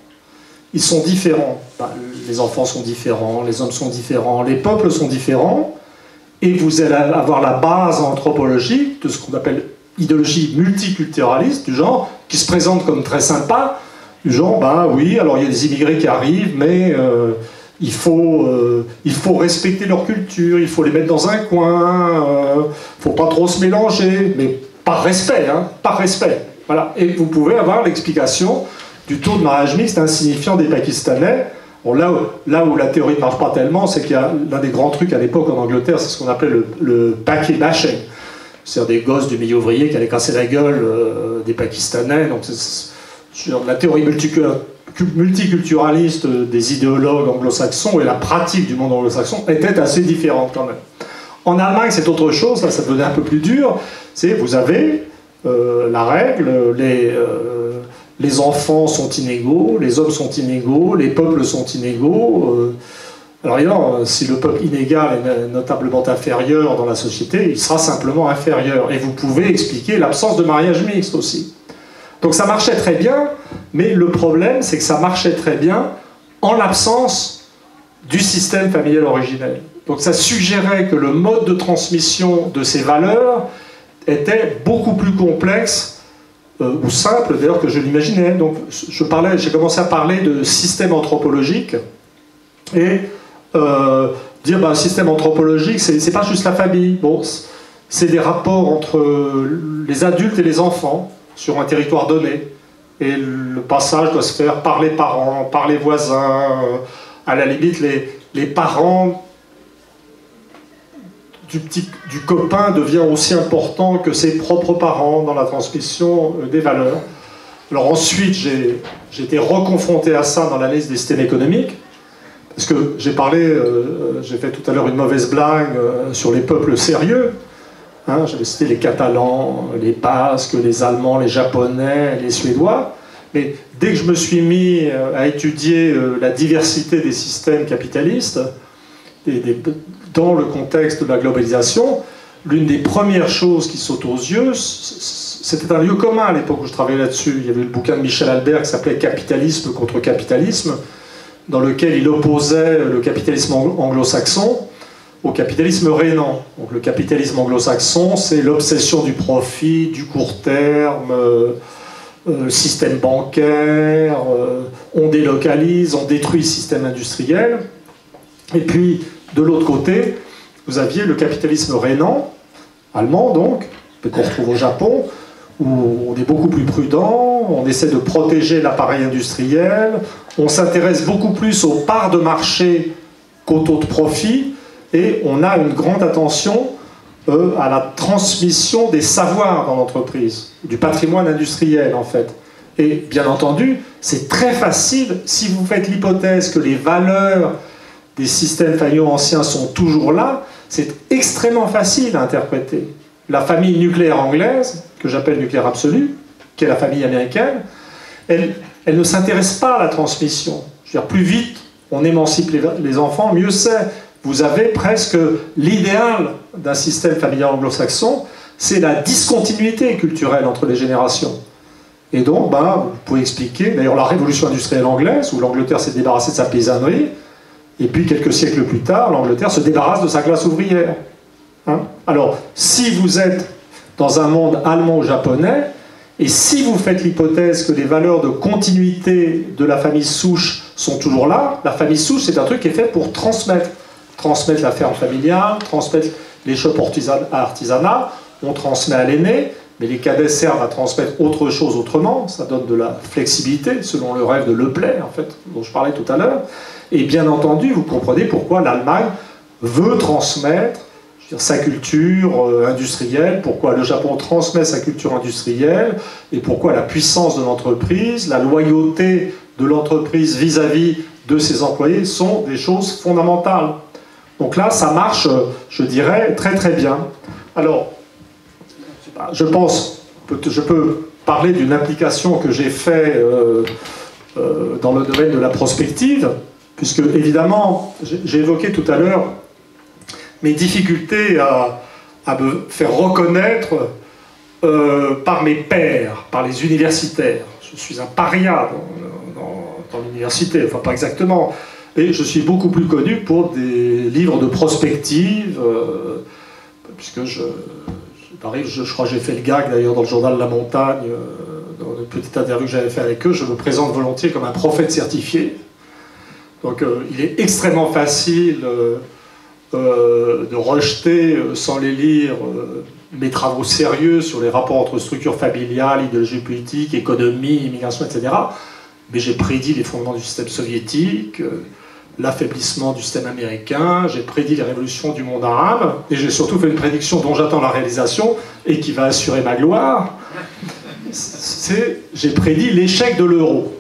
Ils sont différents. Bah, les enfants sont différents, les hommes sont différents, les peuples sont différents, et vous allez avoir la base anthropologique de ce qu'on appelle idéologie multiculturaliste, du genre, qui se présente comme très sympa, genre, bah oui, alors il y a des immigrés qui arrivent, mais euh, il, faut, euh, il faut respecter leur culture, il faut les mettre dans un coin, il euh, ne faut pas trop se mélanger, mais par respect, hein, par respect. Voilà. Et vous pouvez avoir l'explication du taux de mariage mixte insignifiant des Pakistanais. Là, où, là où la théorie ne marche pas tellement, c'est qu'il y a l'un des grands trucs à l'époque en Angleterre, c'est ce qu'on appelait le, le paquet bashing. C'est-à-dire des gosses du milieu ouvrier qui allaient casser la gueule des Pakistanais. Donc sur la théorie multiculturaliste des idéologues anglo-saxons et la pratique du monde anglo-saxon était assez différente quand même. En Allemagne, c'est autre chose, là ça devenait un peu plus dur, c'est vous avez euh, la règle, les, euh, les enfants sont inégaux, les hommes sont inégaux, les peuples sont inégaux. Euh. alors évidemment, si le peuple inégal est notablement inférieur dans la société, il sera simplement inférieur. Et vous pouvez expliquer l'absence de mariage mixte aussi. Donc ça marchait très bien, mais le problème, c'est que ça marchait très bien en l'absence du système familial originel. Donc ça suggérait que le mode de transmission de ces valeurs était beaucoup plus complexe euh, ou simple d'ailleurs que je l'imaginais. Donc je parlais, j'ai commencé à parler de système anthropologique et euh, dire un système anthropologique, c'est pas juste la famille. Bon, c'est des rapports entre les adultes et les enfants sur un territoire donné. Et le passage doit se faire par les parents, par les voisins. À la limite, les, les parents du, petit, du copain devient aussi important que ses propres parents dans la transmission euh, des valeurs. Alors ensuite, j'ai été reconfronté à ça dans l'analyse des systèmes économiques, parce que j'ai parlé, euh, j'ai fait tout à l'heure une mauvaise blague euh, sur les peuples sérieux. Hein, J'avais cité les Catalans, les Basques, les Allemands, les Japonais, les Suédois. Mais dès que je me suis mis à étudier la diversité des systèmes capitalistes, dans le contexte de la globalisation, l'une des premières choses qui saute aux yeux, c'était un lieu commun à l'époque où je travaillais là-dessus. Il y avait le bouquin de Michel Albert qui s'appelait Capitalisme contre capitalisme, dans lequel il opposait le capitalisme anglo-saxon au capitalisme rénan. Donc le capitalisme anglo-saxon, c'est l'obsession du profit, du court terme, euh, euh, système bancaire, euh, on délocalise, on détruit le système industriel. Et puis de l'autre côté, vous aviez le capitalisme rénan, allemand donc, qu'on retrouve au Japon, où on est beaucoup plus prudent, on essaie de protéger l'appareil industriel, on s'intéresse beaucoup plus aux parts de marché qu'aux taux de profit, et on a une grande attention euh, à la transmission des savoirs dans l'entreprise, du patrimoine industriel en fait. Et bien entendu, c'est très facile, si vous faites l'hypothèse que les valeurs des systèmes familiaux anciens sont toujours là, c'est extrêmement facile à interpréter. La famille nucléaire anglaise, que j'appelle nucléaire absolue, qui est la famille américaine, elle, elle ne s'intéresse pas à la transmission. Je veux dire, plus vite on émancipe les, enfants, mieux c'est. Vous avez presque l'idéal d'un système familial anglo-saxon, c'est la discontinuité culturelle entre les générations. Et donc, ben, vous pouvez expliquer, d'ailleurs la révolution industrielle anglaise, où l'Angleterre s'est débarrassée de sa paysannerie, et puis, quelques siècles plus tard, l'Angleterre se débarrasse de sa classe ouvrière. Hein Alors, si vous êtes dans un monde allemand ou japonais, et si vous faites l'hypothèse que les valeurs de continuité de la famille souche sont toujours là, la famille souche, c'est un truc qui est fait pour transmettre. Transmettre la ferme familiale, transmettre les shops artisanat, on transmet à l'aîné, mais les cadets servent à transmettre autre chose autrement, ça donne de la flexibilité, selon le rêve de Leplay, en fait, dont je parlais tout à l'heure. Et bien entendu, vous comprenez pourquoi l'Allemagne veut transmettre sa culture euh, industrielle, pourquoi le Japon transmet sa culture industrielle, et pourquoi la puissance de l'entreprise, la loyauté de l'entreprise vis-à-vis de ses employés sont des choses fondamentales. Donc là, ça marche, je dirais, très très bien. Alors, je pense, je peux parler d'une application que j'ai faite euh, euh, dans le domaine de la prospective puisque évidemment, j'ai évoqué tout à l'heure mes difficultés à, me faire reconnaître euh, par mes pairs, par les universitaires. Je suis un paria dans, dans, enfin pas exactement, et je suis beaucoup plus connu pour des livres de prospective, euh, puisque je, je, je, crois que j'ai fait le gag d'ailleurs dans le journal La Montagne, euh, dans une petite interview que j'avais fait avec eux, je me présente volontiers comme un prophète certifié. Donc euh, il est extrêmement facile de rejeter, sans les lire, mes travaux sérieux sur les rapports entre structures familiales, idéologie politique, économie, immigration, etc. Mais j'ai prédit les fondements du système soviétique, l'affaiblissement du système américain, j'ai prédit les révolutions du monde arabe, et j'ai surtout fait une prédiction dont j'attends la réalisation et qui va assurer ma gloire. C'est, j'ai prédit l'échec de l'euro.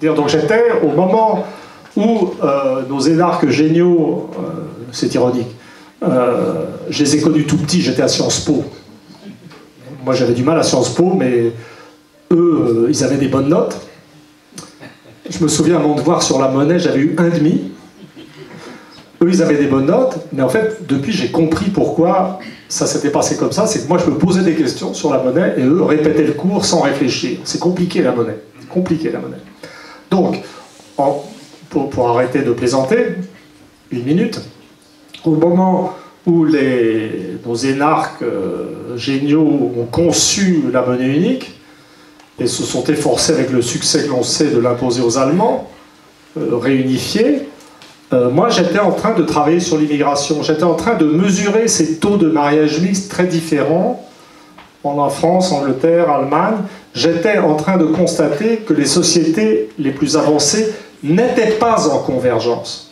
Donc j'étais au moment où euh, nos énarques géniaux, euh, c'est ironique, euh, je les ai connus tout petits, j'étais à Sciences Po. Moi j'avais du mal à Sciences Po, mais eux, ils avaient des bonnes notes. Je me souviens, à mon devoir sur la monnaie, j'avais eu un demi. Eux, ils avaient des bonnes notes, mais en fait, depuis, j'ai compris pourquoi ça s'était passé comme ça. C'est que moi, je me posais des questions sur la monnaie et eux répétaient le cours sans réfléchir. C'est compliqué la monnaie. Compliqué la monnaie. Donc, pour, arrêter de plaisanter, une minute, au moment où les, nos énarques euh, géniaux ont conçu la monnaie unique et se sont efforcés avec le succès que l'on sait de l'imposer aux Allemands, euh, réunifiés, euh, moi j'étais en train de travailler sur l'immigration, j'étais en train de mesurer ces taux de mariage mixte très différents en France, Angleterre, Allemagne, j'étais en train de constater que les sociétés les plus avancées n'étaient pas en convergence.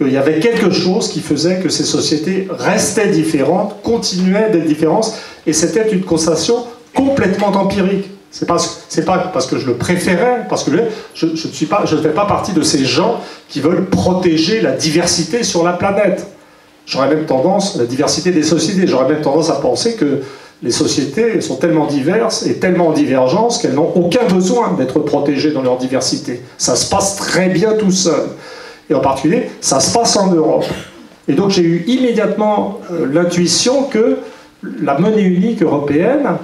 Il y avait quelque chose qui faisait que ces sociétés restaient différentes, continuaient d'être différentes, et c'était une constatation complètement empirique. C'est pas, pas parce que je le préférais, parce que je, ne suis pas, je fais pas partie de ces gens qui veulent protéger la diversité sur la planète. J'aurais même tendance, la diversité des sociétés, j'aurais même tendance à penser que les sociétés sont tellement diverses et tellement en divergence qu'elles n'ont aucun besoin d'être protégées dans leur diversité. Ça se passe très bien tout seul. Et en particulier, ça se passe en Europe. Et donc j'ai eu immédiatement euh, l'intuition que la monnaie unique européenne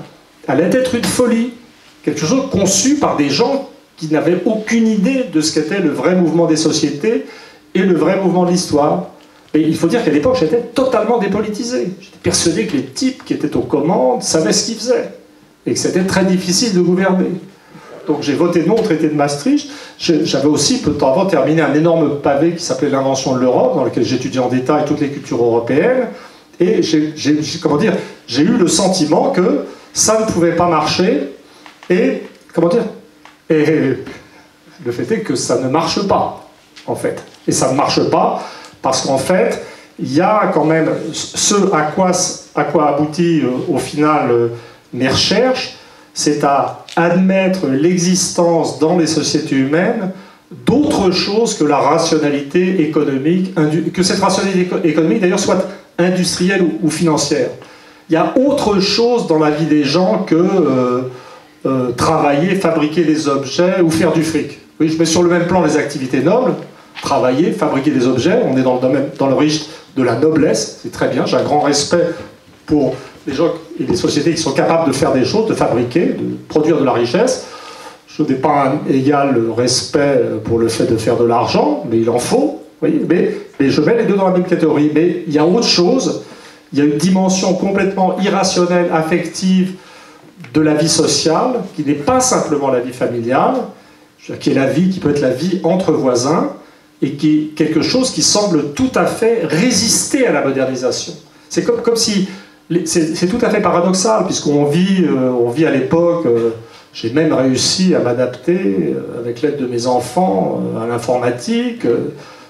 allait être une folie, quelque chose conçu par des gens qui n'avaient aucune idée de ce qu'était le vrai mouvement des sociétés et le vrai mouvement de l'histoire. Et il faut dire qu'à l'époque, j'étais totalement dépolitisé. J'étais persuadé que les types qui étaient aux commandes savaient ce qu'ils faisaient et que c'était très difficile de gouverner. Donc j'ai voté non au traité de Maastricht. J'avais aussi, peu de temps avant, terminé un énorme pavé qui s'appelait L'invention de l'Europe, dans lequel j'étudiais en détail toutes les cultures européennes. Et j'ai eu le sentiment que ça ne pouvait pas marcher. Et, comment dire, et le fait est que ça ne marche pas, en fait. Et ça ne marche pas parce qu'en fait, il y a quand même ce à quoi, aboutit euh, au final euh, mes recherches, c'est à admettre l'existence dans les sociétés humaines d'autre chose que la rationalité économique, que cette rationalité économique d'ailleurs soit industrielle ou, financière. Il y a autre chose dans la vie des gens que euh, travailler, fabriquer des objets ou faire du fric. Oui, je mets sur le même plan les activités nobles, travailler, fabriquer des objets. On est dans le domaine, dans le registre de la noblesse, c'est très bien. J'ai un grand respect pour les gens et les sociétés qui sont capables de faire des choses, de fabriquer, de produire de la richesse. Je n'ai pas un égal respect pour le fait de faire de l'argent, mais il en faut. mais, mais je mets les deux dans la même catégorie. Mais il y a autre chose. Il y a une dimension complètement irrationnelle, affective de la vie sociale, qui n'est pas simplement la vie familiale, qui est la vie qui peut être la vie entre voisins, et qui est quelque chose qui semble tout à fait résister à la modernisation. C'est comme, comme si... C'est tout à fait paradoxal, puisqu'on vit, euh, vit à l'époque... Euh, j'ai même réussi à m'adapter, euh, avec l'aide de mes enfants, à l'informatique.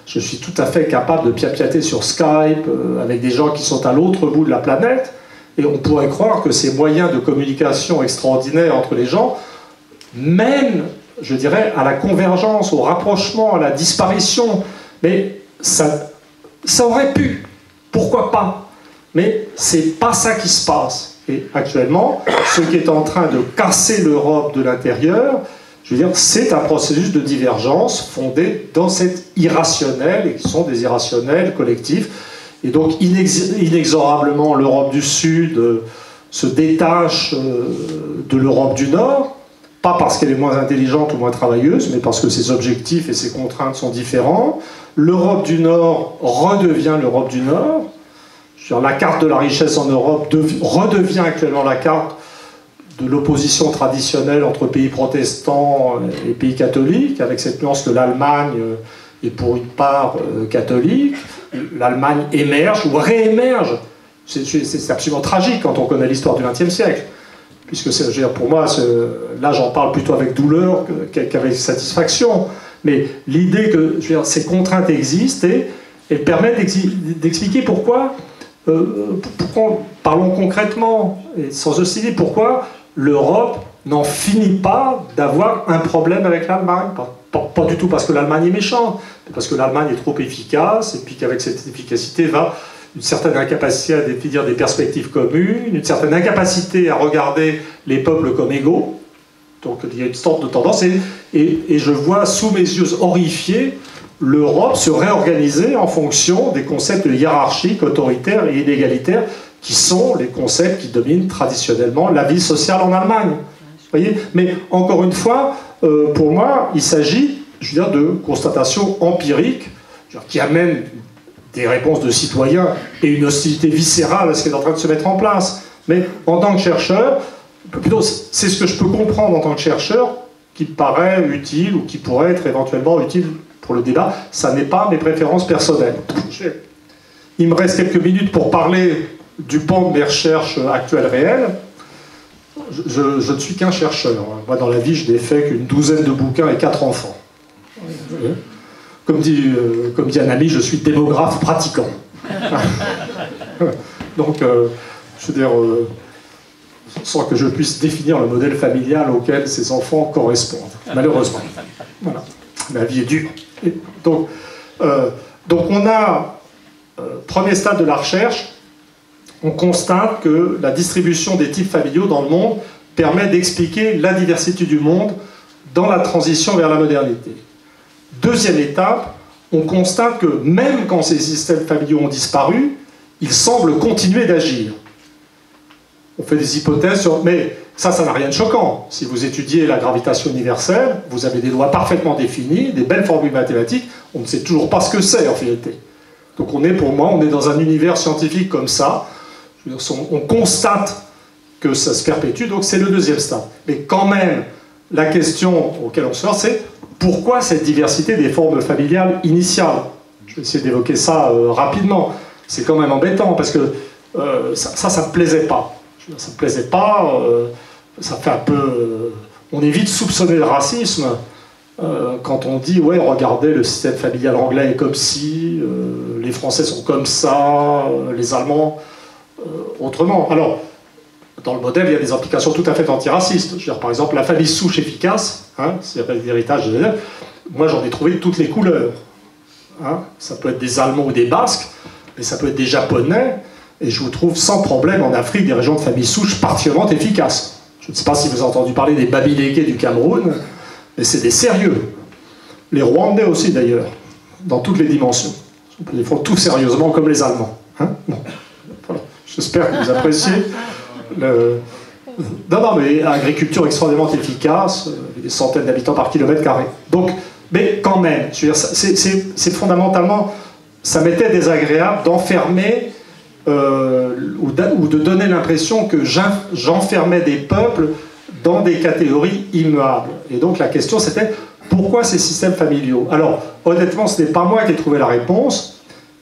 je suis tout à fait capable de piapiater sur Skype avec des gens qui sont à l'autre bout de la planète. Et on pourrait croire que ces moyens de communication extraordinaires entre les gens mènent je dirais, à la convergence, au rapprochement, à la disparition. Mais ça, ça aurait pu, pourquoi pas? Mais c'est pas ça qui se passe. Et actuellement, ce qui est en train de casser l'Europe de l'intérieur, je veux dire, c'est un processus de divergence fondé dans cet irrationnel, et qui sont des irrationnels collectifs. Et donc, inexorablement, l'Europe du Sud euh, se détache euh, de l'Europe du Nord, pas parce qu'elle est moins intelligente ou moins travailleuse, mais parce que ses objectifs et ses contraintes sont différents. L'Europe du Nord redevient l'Europe du Nord. La carte de la richesse en Europe redevient actuellement la carte de l'opposition traditionnelle entre pays protestants et pays catholiques, avec cette nuance que l'Allemagne est pour une part euh, catholique. L'Allemagne émerge ou réémerge. C'est absolument tragique quand on connaît l'histoire du XXe siècle puisque pour moi, là j'en parle plutôt avec douleur qu'avec satisfaction, mais l'idée que ces contraintes existent et elles permettent d'expliquer pourquoi, euh, parlons concrètement, et sans osciller, pourquoi l'Europe n'en finit pas d'avoir un problème avec l'Allemagne. Pas, du tout parce que l'Allemagne est méchante, mais parce que l'Allemagne est trop efficace, et puis qu'avec cette efficacité va une certaine incapacité à définir des perspectives communes, une certaine incapacité à regarder les peuples comme égaux. Donc il y a une sorte de tendance, et, et, je vois sous mes yeux horrifiés l'Europe se réorganiser en fonction des concepts de hiérarchique, autoritaire et inégalitaire, qui sont les concepts qui dominent traditionnellement la vie sociale en Allemagne. Voyez? Mais encore une fois, euh, pour moi, il s'agit, je veux dire, de constatations empiriques qui amènent des réponses de citoyens et une hostilité viscérale à ce qui est en train de se mettre en place. Mais en tant que chercheur, plutôt c'est ce que je peux comprendre en tant que chercheur qui paraît utile ou qui pourrait être éventuellement utile pour le débat. Ça n'est pas mes préférences personnelles. Il me reste quelques minutes pour parler du pan de mes recherches actuelles réelles. Je, je ne suis qu'un chercheur. Moi, dans la vie, je n'ai fait qu'une douzaine de bouquins et quatre enfants. Comme dit, euh, comme dit un ami, je suis démographe pratiquant. Donc, euh, je veux dire, euh, sans que je puisse définir le modèle familial auquel ces enfants correspondent, malheureusement. Voilà. La vie est dure. donc, donc, on a, premier stade de la recherche, on constate que la distribution des types familiaux dans le monde permet d'expliquer la diversité du monde dans la transition vers la modernité. Deuxième étape, on constate que même quand ces systèmes familiaux ont disparu, ils semblent continuer d'agir. On fait des hypothèses sur... Mais ça, ça n'a rien de choquant. Si vous étudiez la gravitation universelle, vous avez des lois parfaitement définies, des belles formules mathématiques, on ne sait toujours pas ce que c'est en réalité. Donc on est, pour moi, on est dans un univers scientifique comme ça. On constate que ça se perpétue, donc c'est le deuxième stade. Mais quand même, la question auquel on se sort, c'est pourquoi cette diversité des formes familiales initiales? Je vais essayer d'évoquer ça euh, rapidement. C'est quand même embêtant parce que euh, ça, ça ne me plaisait pas. Ça ne me plaisait pas, euh, ça fait un peu... on évite de soupçonner le racisme quand on dit, ouais, regardez, le système familial anglais est comme si, les Français sont comme ça, les Allemands autrement. Alors, dans le modèle, il y a des implications tout à fait antiracistes. Je veux dire, par exemple, la famille souche efficace, hein, c'est l'héritage de moi j'en ai trouvé toutes les couleurs. Hein. Ça peut être des Allemands ou des Basques, mais ça peut être des Japonais, et je vous trouve sans problème en Afrique des régions de famille souche particulièrement efficaces. Je ne sais pas si vous avez entendu parler des Babilékés du Cameroun, mais c'est des sérieux. Les Rwandais aussi d'ailleurs, dans toutes les dimensions. Ils font tout sérieusement comme les Allemands. Hein. J'espère que vous appréciez. Non, non, mais agriculture extrêmement efficace, euh, des centaines d'habitants par kilomètre carré. Donc, mais quand même, c'est fondamentalement, ça m'était désagréable d'enfermer euh, ou, de donner l'impression que j'enfermais des peuples dans des catégories immuables. Et donc la question c'était pourquoi ces systèmes familiaux? Alors honnêtement, ce n'est pas moi qui ai trouvé la réponse.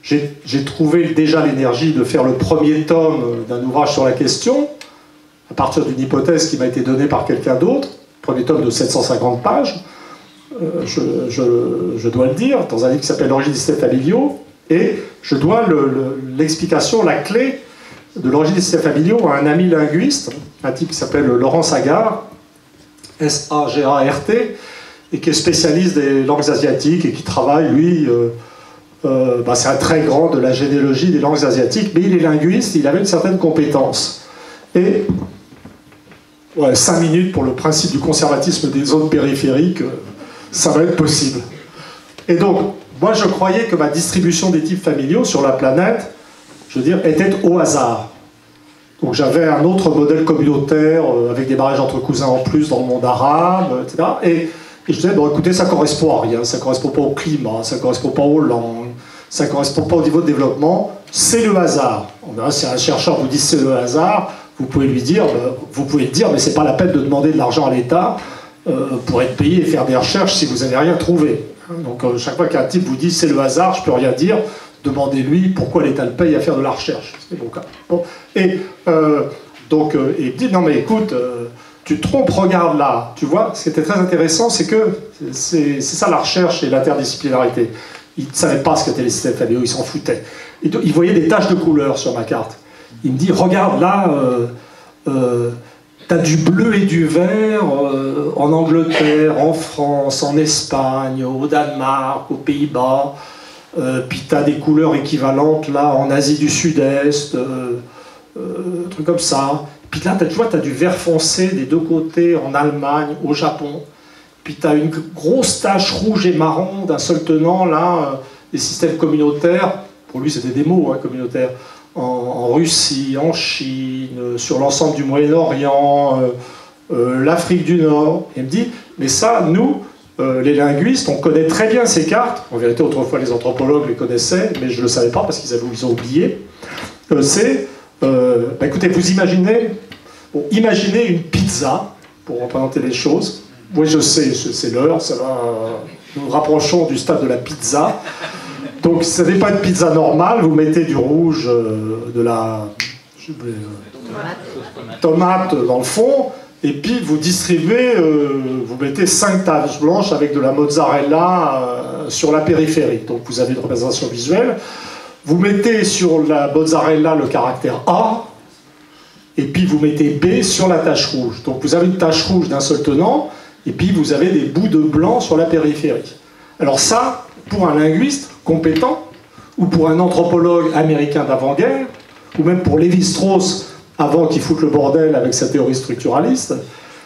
J'ai trouvé déjà l'énergie de faire le premier tome d'un ouvrage sur la question à partir d'une hypothèse qui m'a été donnée par quelqu'un d'autre, premier tome de 750 pages, euh, je, dois le dire, dans un livre qui s'appelle systèmes familiaux, et je dois l'explication, la clé de systèmes familiaux à un ami linguiste, un type qui s'appelle Laurent Sagar, S-A-G-A-R-T, et qui est spécialiste des langues asiatiques et qui travaille, lui, euh, euh, bah, c'est un très grand de la généalogie des langues asiatiques, mais il est linguiste, il avait une certaine compétence. Et ouais, 5 minutes pour le principe du conservatisme des zones périphériques, euh, ça va être possible. Et donc, moi je croyais que ma distribution des types familiaux sur la planète, je veux dire, était au hasard. Donc j'avais un autre modèle communautaire euh, avec des barrages entre cousins en plus dans le monde arabe, etc. Et, je disais, bon écoutez, ça correspond à rien, ça correspond pas au climat, ça correspond pas aux langues, ça correspond pas au niveau de développement, c'est le hasard. Si un chercheur vous dit c'est le hasard, vous pouvez lui dire, euh, vous pouvez dire, mais c'est pas la peine de demander de l'argent à l'État euh, pour être payé et faire des recherches si vous n'avez rien trouvé. Donc euh, chaque fois qu'un type vous dit c'est le hasard, je peux rien dire, demandez-lui pourquoi l'État le paye à faire de la recherche. C'est mon cas. Et donc il dit non mais écoute, tu te trompes, regarde là. Tu vois, ce qui était très intéressant, c'est que c'est ça la recherche et l'interdisciplinarité. Il ne savait pas ce qu'étaient les systèmes familiaux, il s'en foutait. Il voyait des taches de couleur sur ma carte. Il me dit, regarde là, euh, euh, tu as du bleu et du vert euh, en Angleterre, en France, en Espagne, au Danemark, aux Pays-Bas, puis tu as des couleurs équivalentes là en Asie du Sud-Est, trucs comme ça. Puis là, tu vois, tu as du vert foncé des deux côtés en Allemagne, au Japon. Puis tu as une grosse tache rouge et marron d'un seul tenant, là, des systèmes communautaires. Pour lui, c'était des mots hein, communautaires en, Russie, en Chine, sur l'ensemble du Moyen-Orient, euh, euh, l'Afrique du Nord. Il me dit, mais ça, nous, euh, les linguistes, on connaît très bien ces cartes. En vérité, autrefois, les anthropologues les connaissaient, mais je ne le savais pas parce qu'ils ils ont oublié. c'est, bah, écoutez, vous imaginez, imaginez une pizza, pour représenter les choses. Oui, je sais, c'est l'heure, ça va nous rapprochons du stade de la pizza. Donc ce n'est pas une pizza normale, vous mettez du rouge, euh, de la tomate dans le fond, et puis vous distribuez, euh, vous mettez 5 taches blanches avec de la mozzarella euh, sur la périphérie. Donc vous avez une représentation visuelle. Vous mettez sur la mozzarella le caractère A, et puis vous mettez B sur la tache rouge. Donc vous avez une tache rouge d'un seul tenant, et puis vous avez des bouts de blanc sur la périphérie. Alors ça, pour un linguiste compétent, ou pour un anthropologue américain d'avant-guerre, ou même pour Lévi-Strauss, avant qu'il foute le bordel avec sa théorie structuraliste,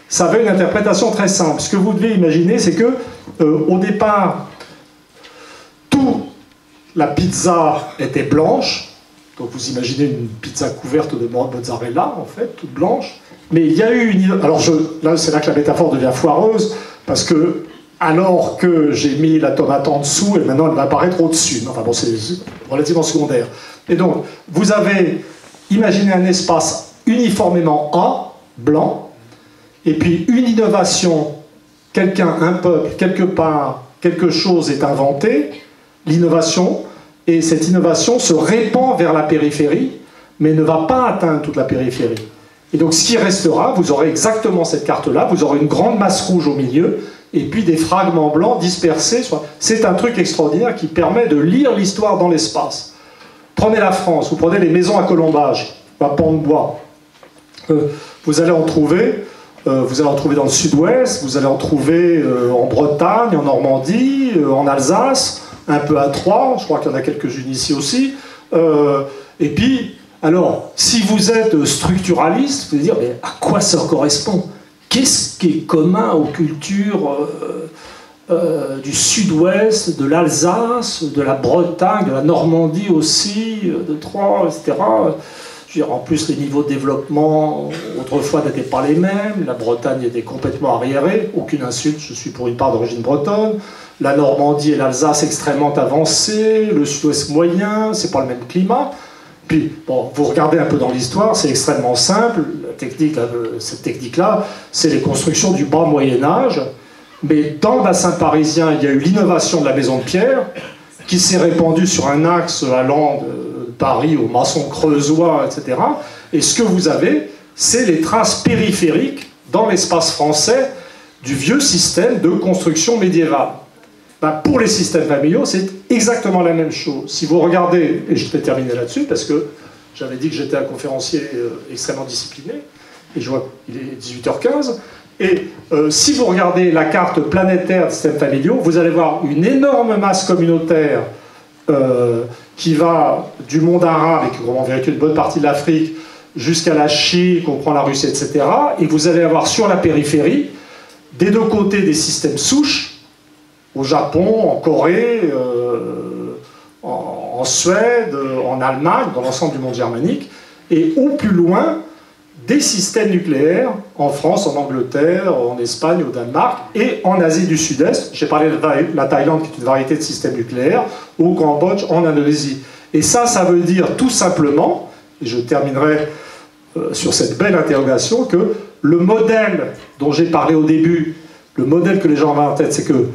ça avait une interprétation très simple. Ce que vous devez imaginer, c'est que euh, au départ, tout la pizza était blanche, donc vous imaginez une pizza couverte de mozzarella, en fait, toute blanche. Mais il y a eu une... Alors là, c'est là que la métaphore devient foireuse, parce que alors que j'ai mis la tomate en dessous, et maintenant elle va apparaître au-dessus. Enfin bon, c'est relativement secondaire. Et donc, vous avez imaginé un espace uniformément A, blanc, et puis une innovation, quelqu'un, un peuple, quelque part, quelque chose est inventé, l'innovation, et cette innovation se répand vers la périphérie, mais ne va pas atteindre toute la périphérie. Et donc ce qui restera, vous aurez exactement cette carte-là, vous aurez une grande masse rouge au milieu, et puis des fragments blancs dispersés. C'est un truc extraordinaire qui permet de lire l'histoire dans l'espace. Prenez la France, vous prenez les maisons à colombage, à pont de bois. Euh, vous allez en trouver, euh, vous allez en trouver dans le sud-ouest, vous allez en trouver euh, en Bretagne, en Normandie, en Alsace, un peu à Troyes, je crois qu'il y en a quelques-unes ici aussi. et puis, alors, si vous êtes structuraliste, vous allez dire, mais à quoi ça correspond? Qu'est-ce qui est commun aux cultures du sud-ouest, de l'Alsace, de la Bretagne, de la Normandie aussi, de Troyes, etc en plus, les niveaux de développement, autrefois, n'étaient pas les mêmes. La Bretagne était complètement arriérée. Aucune insulte, je suis pour une part d'origine bretonne. La Normandie et l'Alsace extrêmement avancées. Le sud-ouest moyen, c'est pas le même climat. Puis, bon, vous regardez un peu dans l'histoire, c'est extrêmement simple. Technique, cette technique-là, c'est les constructions du bas Moyen-Âge. Mais dans le bassin parisien, il y a eu l'innovation de la maison de pierre, qui s'est répandue sur un axe allant de Paris, aux maçons creusois, etc. Et ce que vous avez, c'est les traces périphériques dans l'espace français du vieux système de construction médiévale. Ben, pour les systèmes familiaux, c'est exactement la même chose. Si vous regardez, et je vais terminer là-dessus, parce que j'avais dit que j'étais un conférencier euh, extrêmement discipliné, et je vois qu'il est 18h15, et euh, si vous regardez la carte planétaire des systèmes familiaux, vous allez voir une énorme masse communautaire euh, qui va du monde arabe, et qui comprend en vérité une bonne partie de l'Afrique, jusqu'à la Chine, comprend la Russie, etc. Et vous allez avoir sur la périphérie, des deux côtés, des systèmes souches, au Japon, en Corée, euh, en, Suède, en Allemagne, dans l'ensemble du monde germanique, et au plus loin, des systèmes nucléaires en France, en Angleterre, en Espagne, au Danemark et en Asie du Sud-Est. J'ai parlé de la Thaïlande qui est une variété de systèmes nucléaires, au Cambodge, en Indonésie. Et ça, ça veut dire tout simplement, et je terminerai euh, sur cette belle interrogation, que le modèle dont j'ai parlé au début, le modèle que les gens ont en tête, c'est que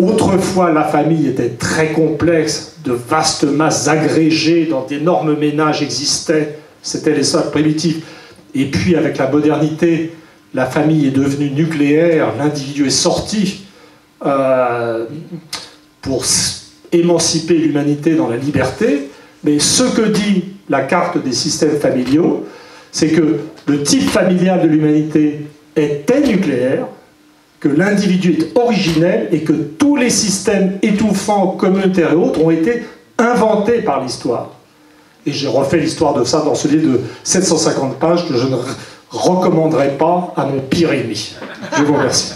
autrefois la famille était très complexe, de vastes masses agrégées dans d'énormes ménages existaient, c'était les sols primitifs et puis avec la modernité, la famille est devenue nucléaire, l'individu est sorti euh, pour émanciper l'humanité dans la liberté. Mais ce que dit la carte des systèmes familiaux, c'est que le type familial de l'humanité était nucléaire, que l'individu est originel et que tous les systèmes étouffants, communautaires et autres ont été inventés par l'histoire. Et j'ai refait l'histoire de ça dans ce livre de 750 pages que je ne recommanderai pas à mon pire ennemi. Je vous remercie.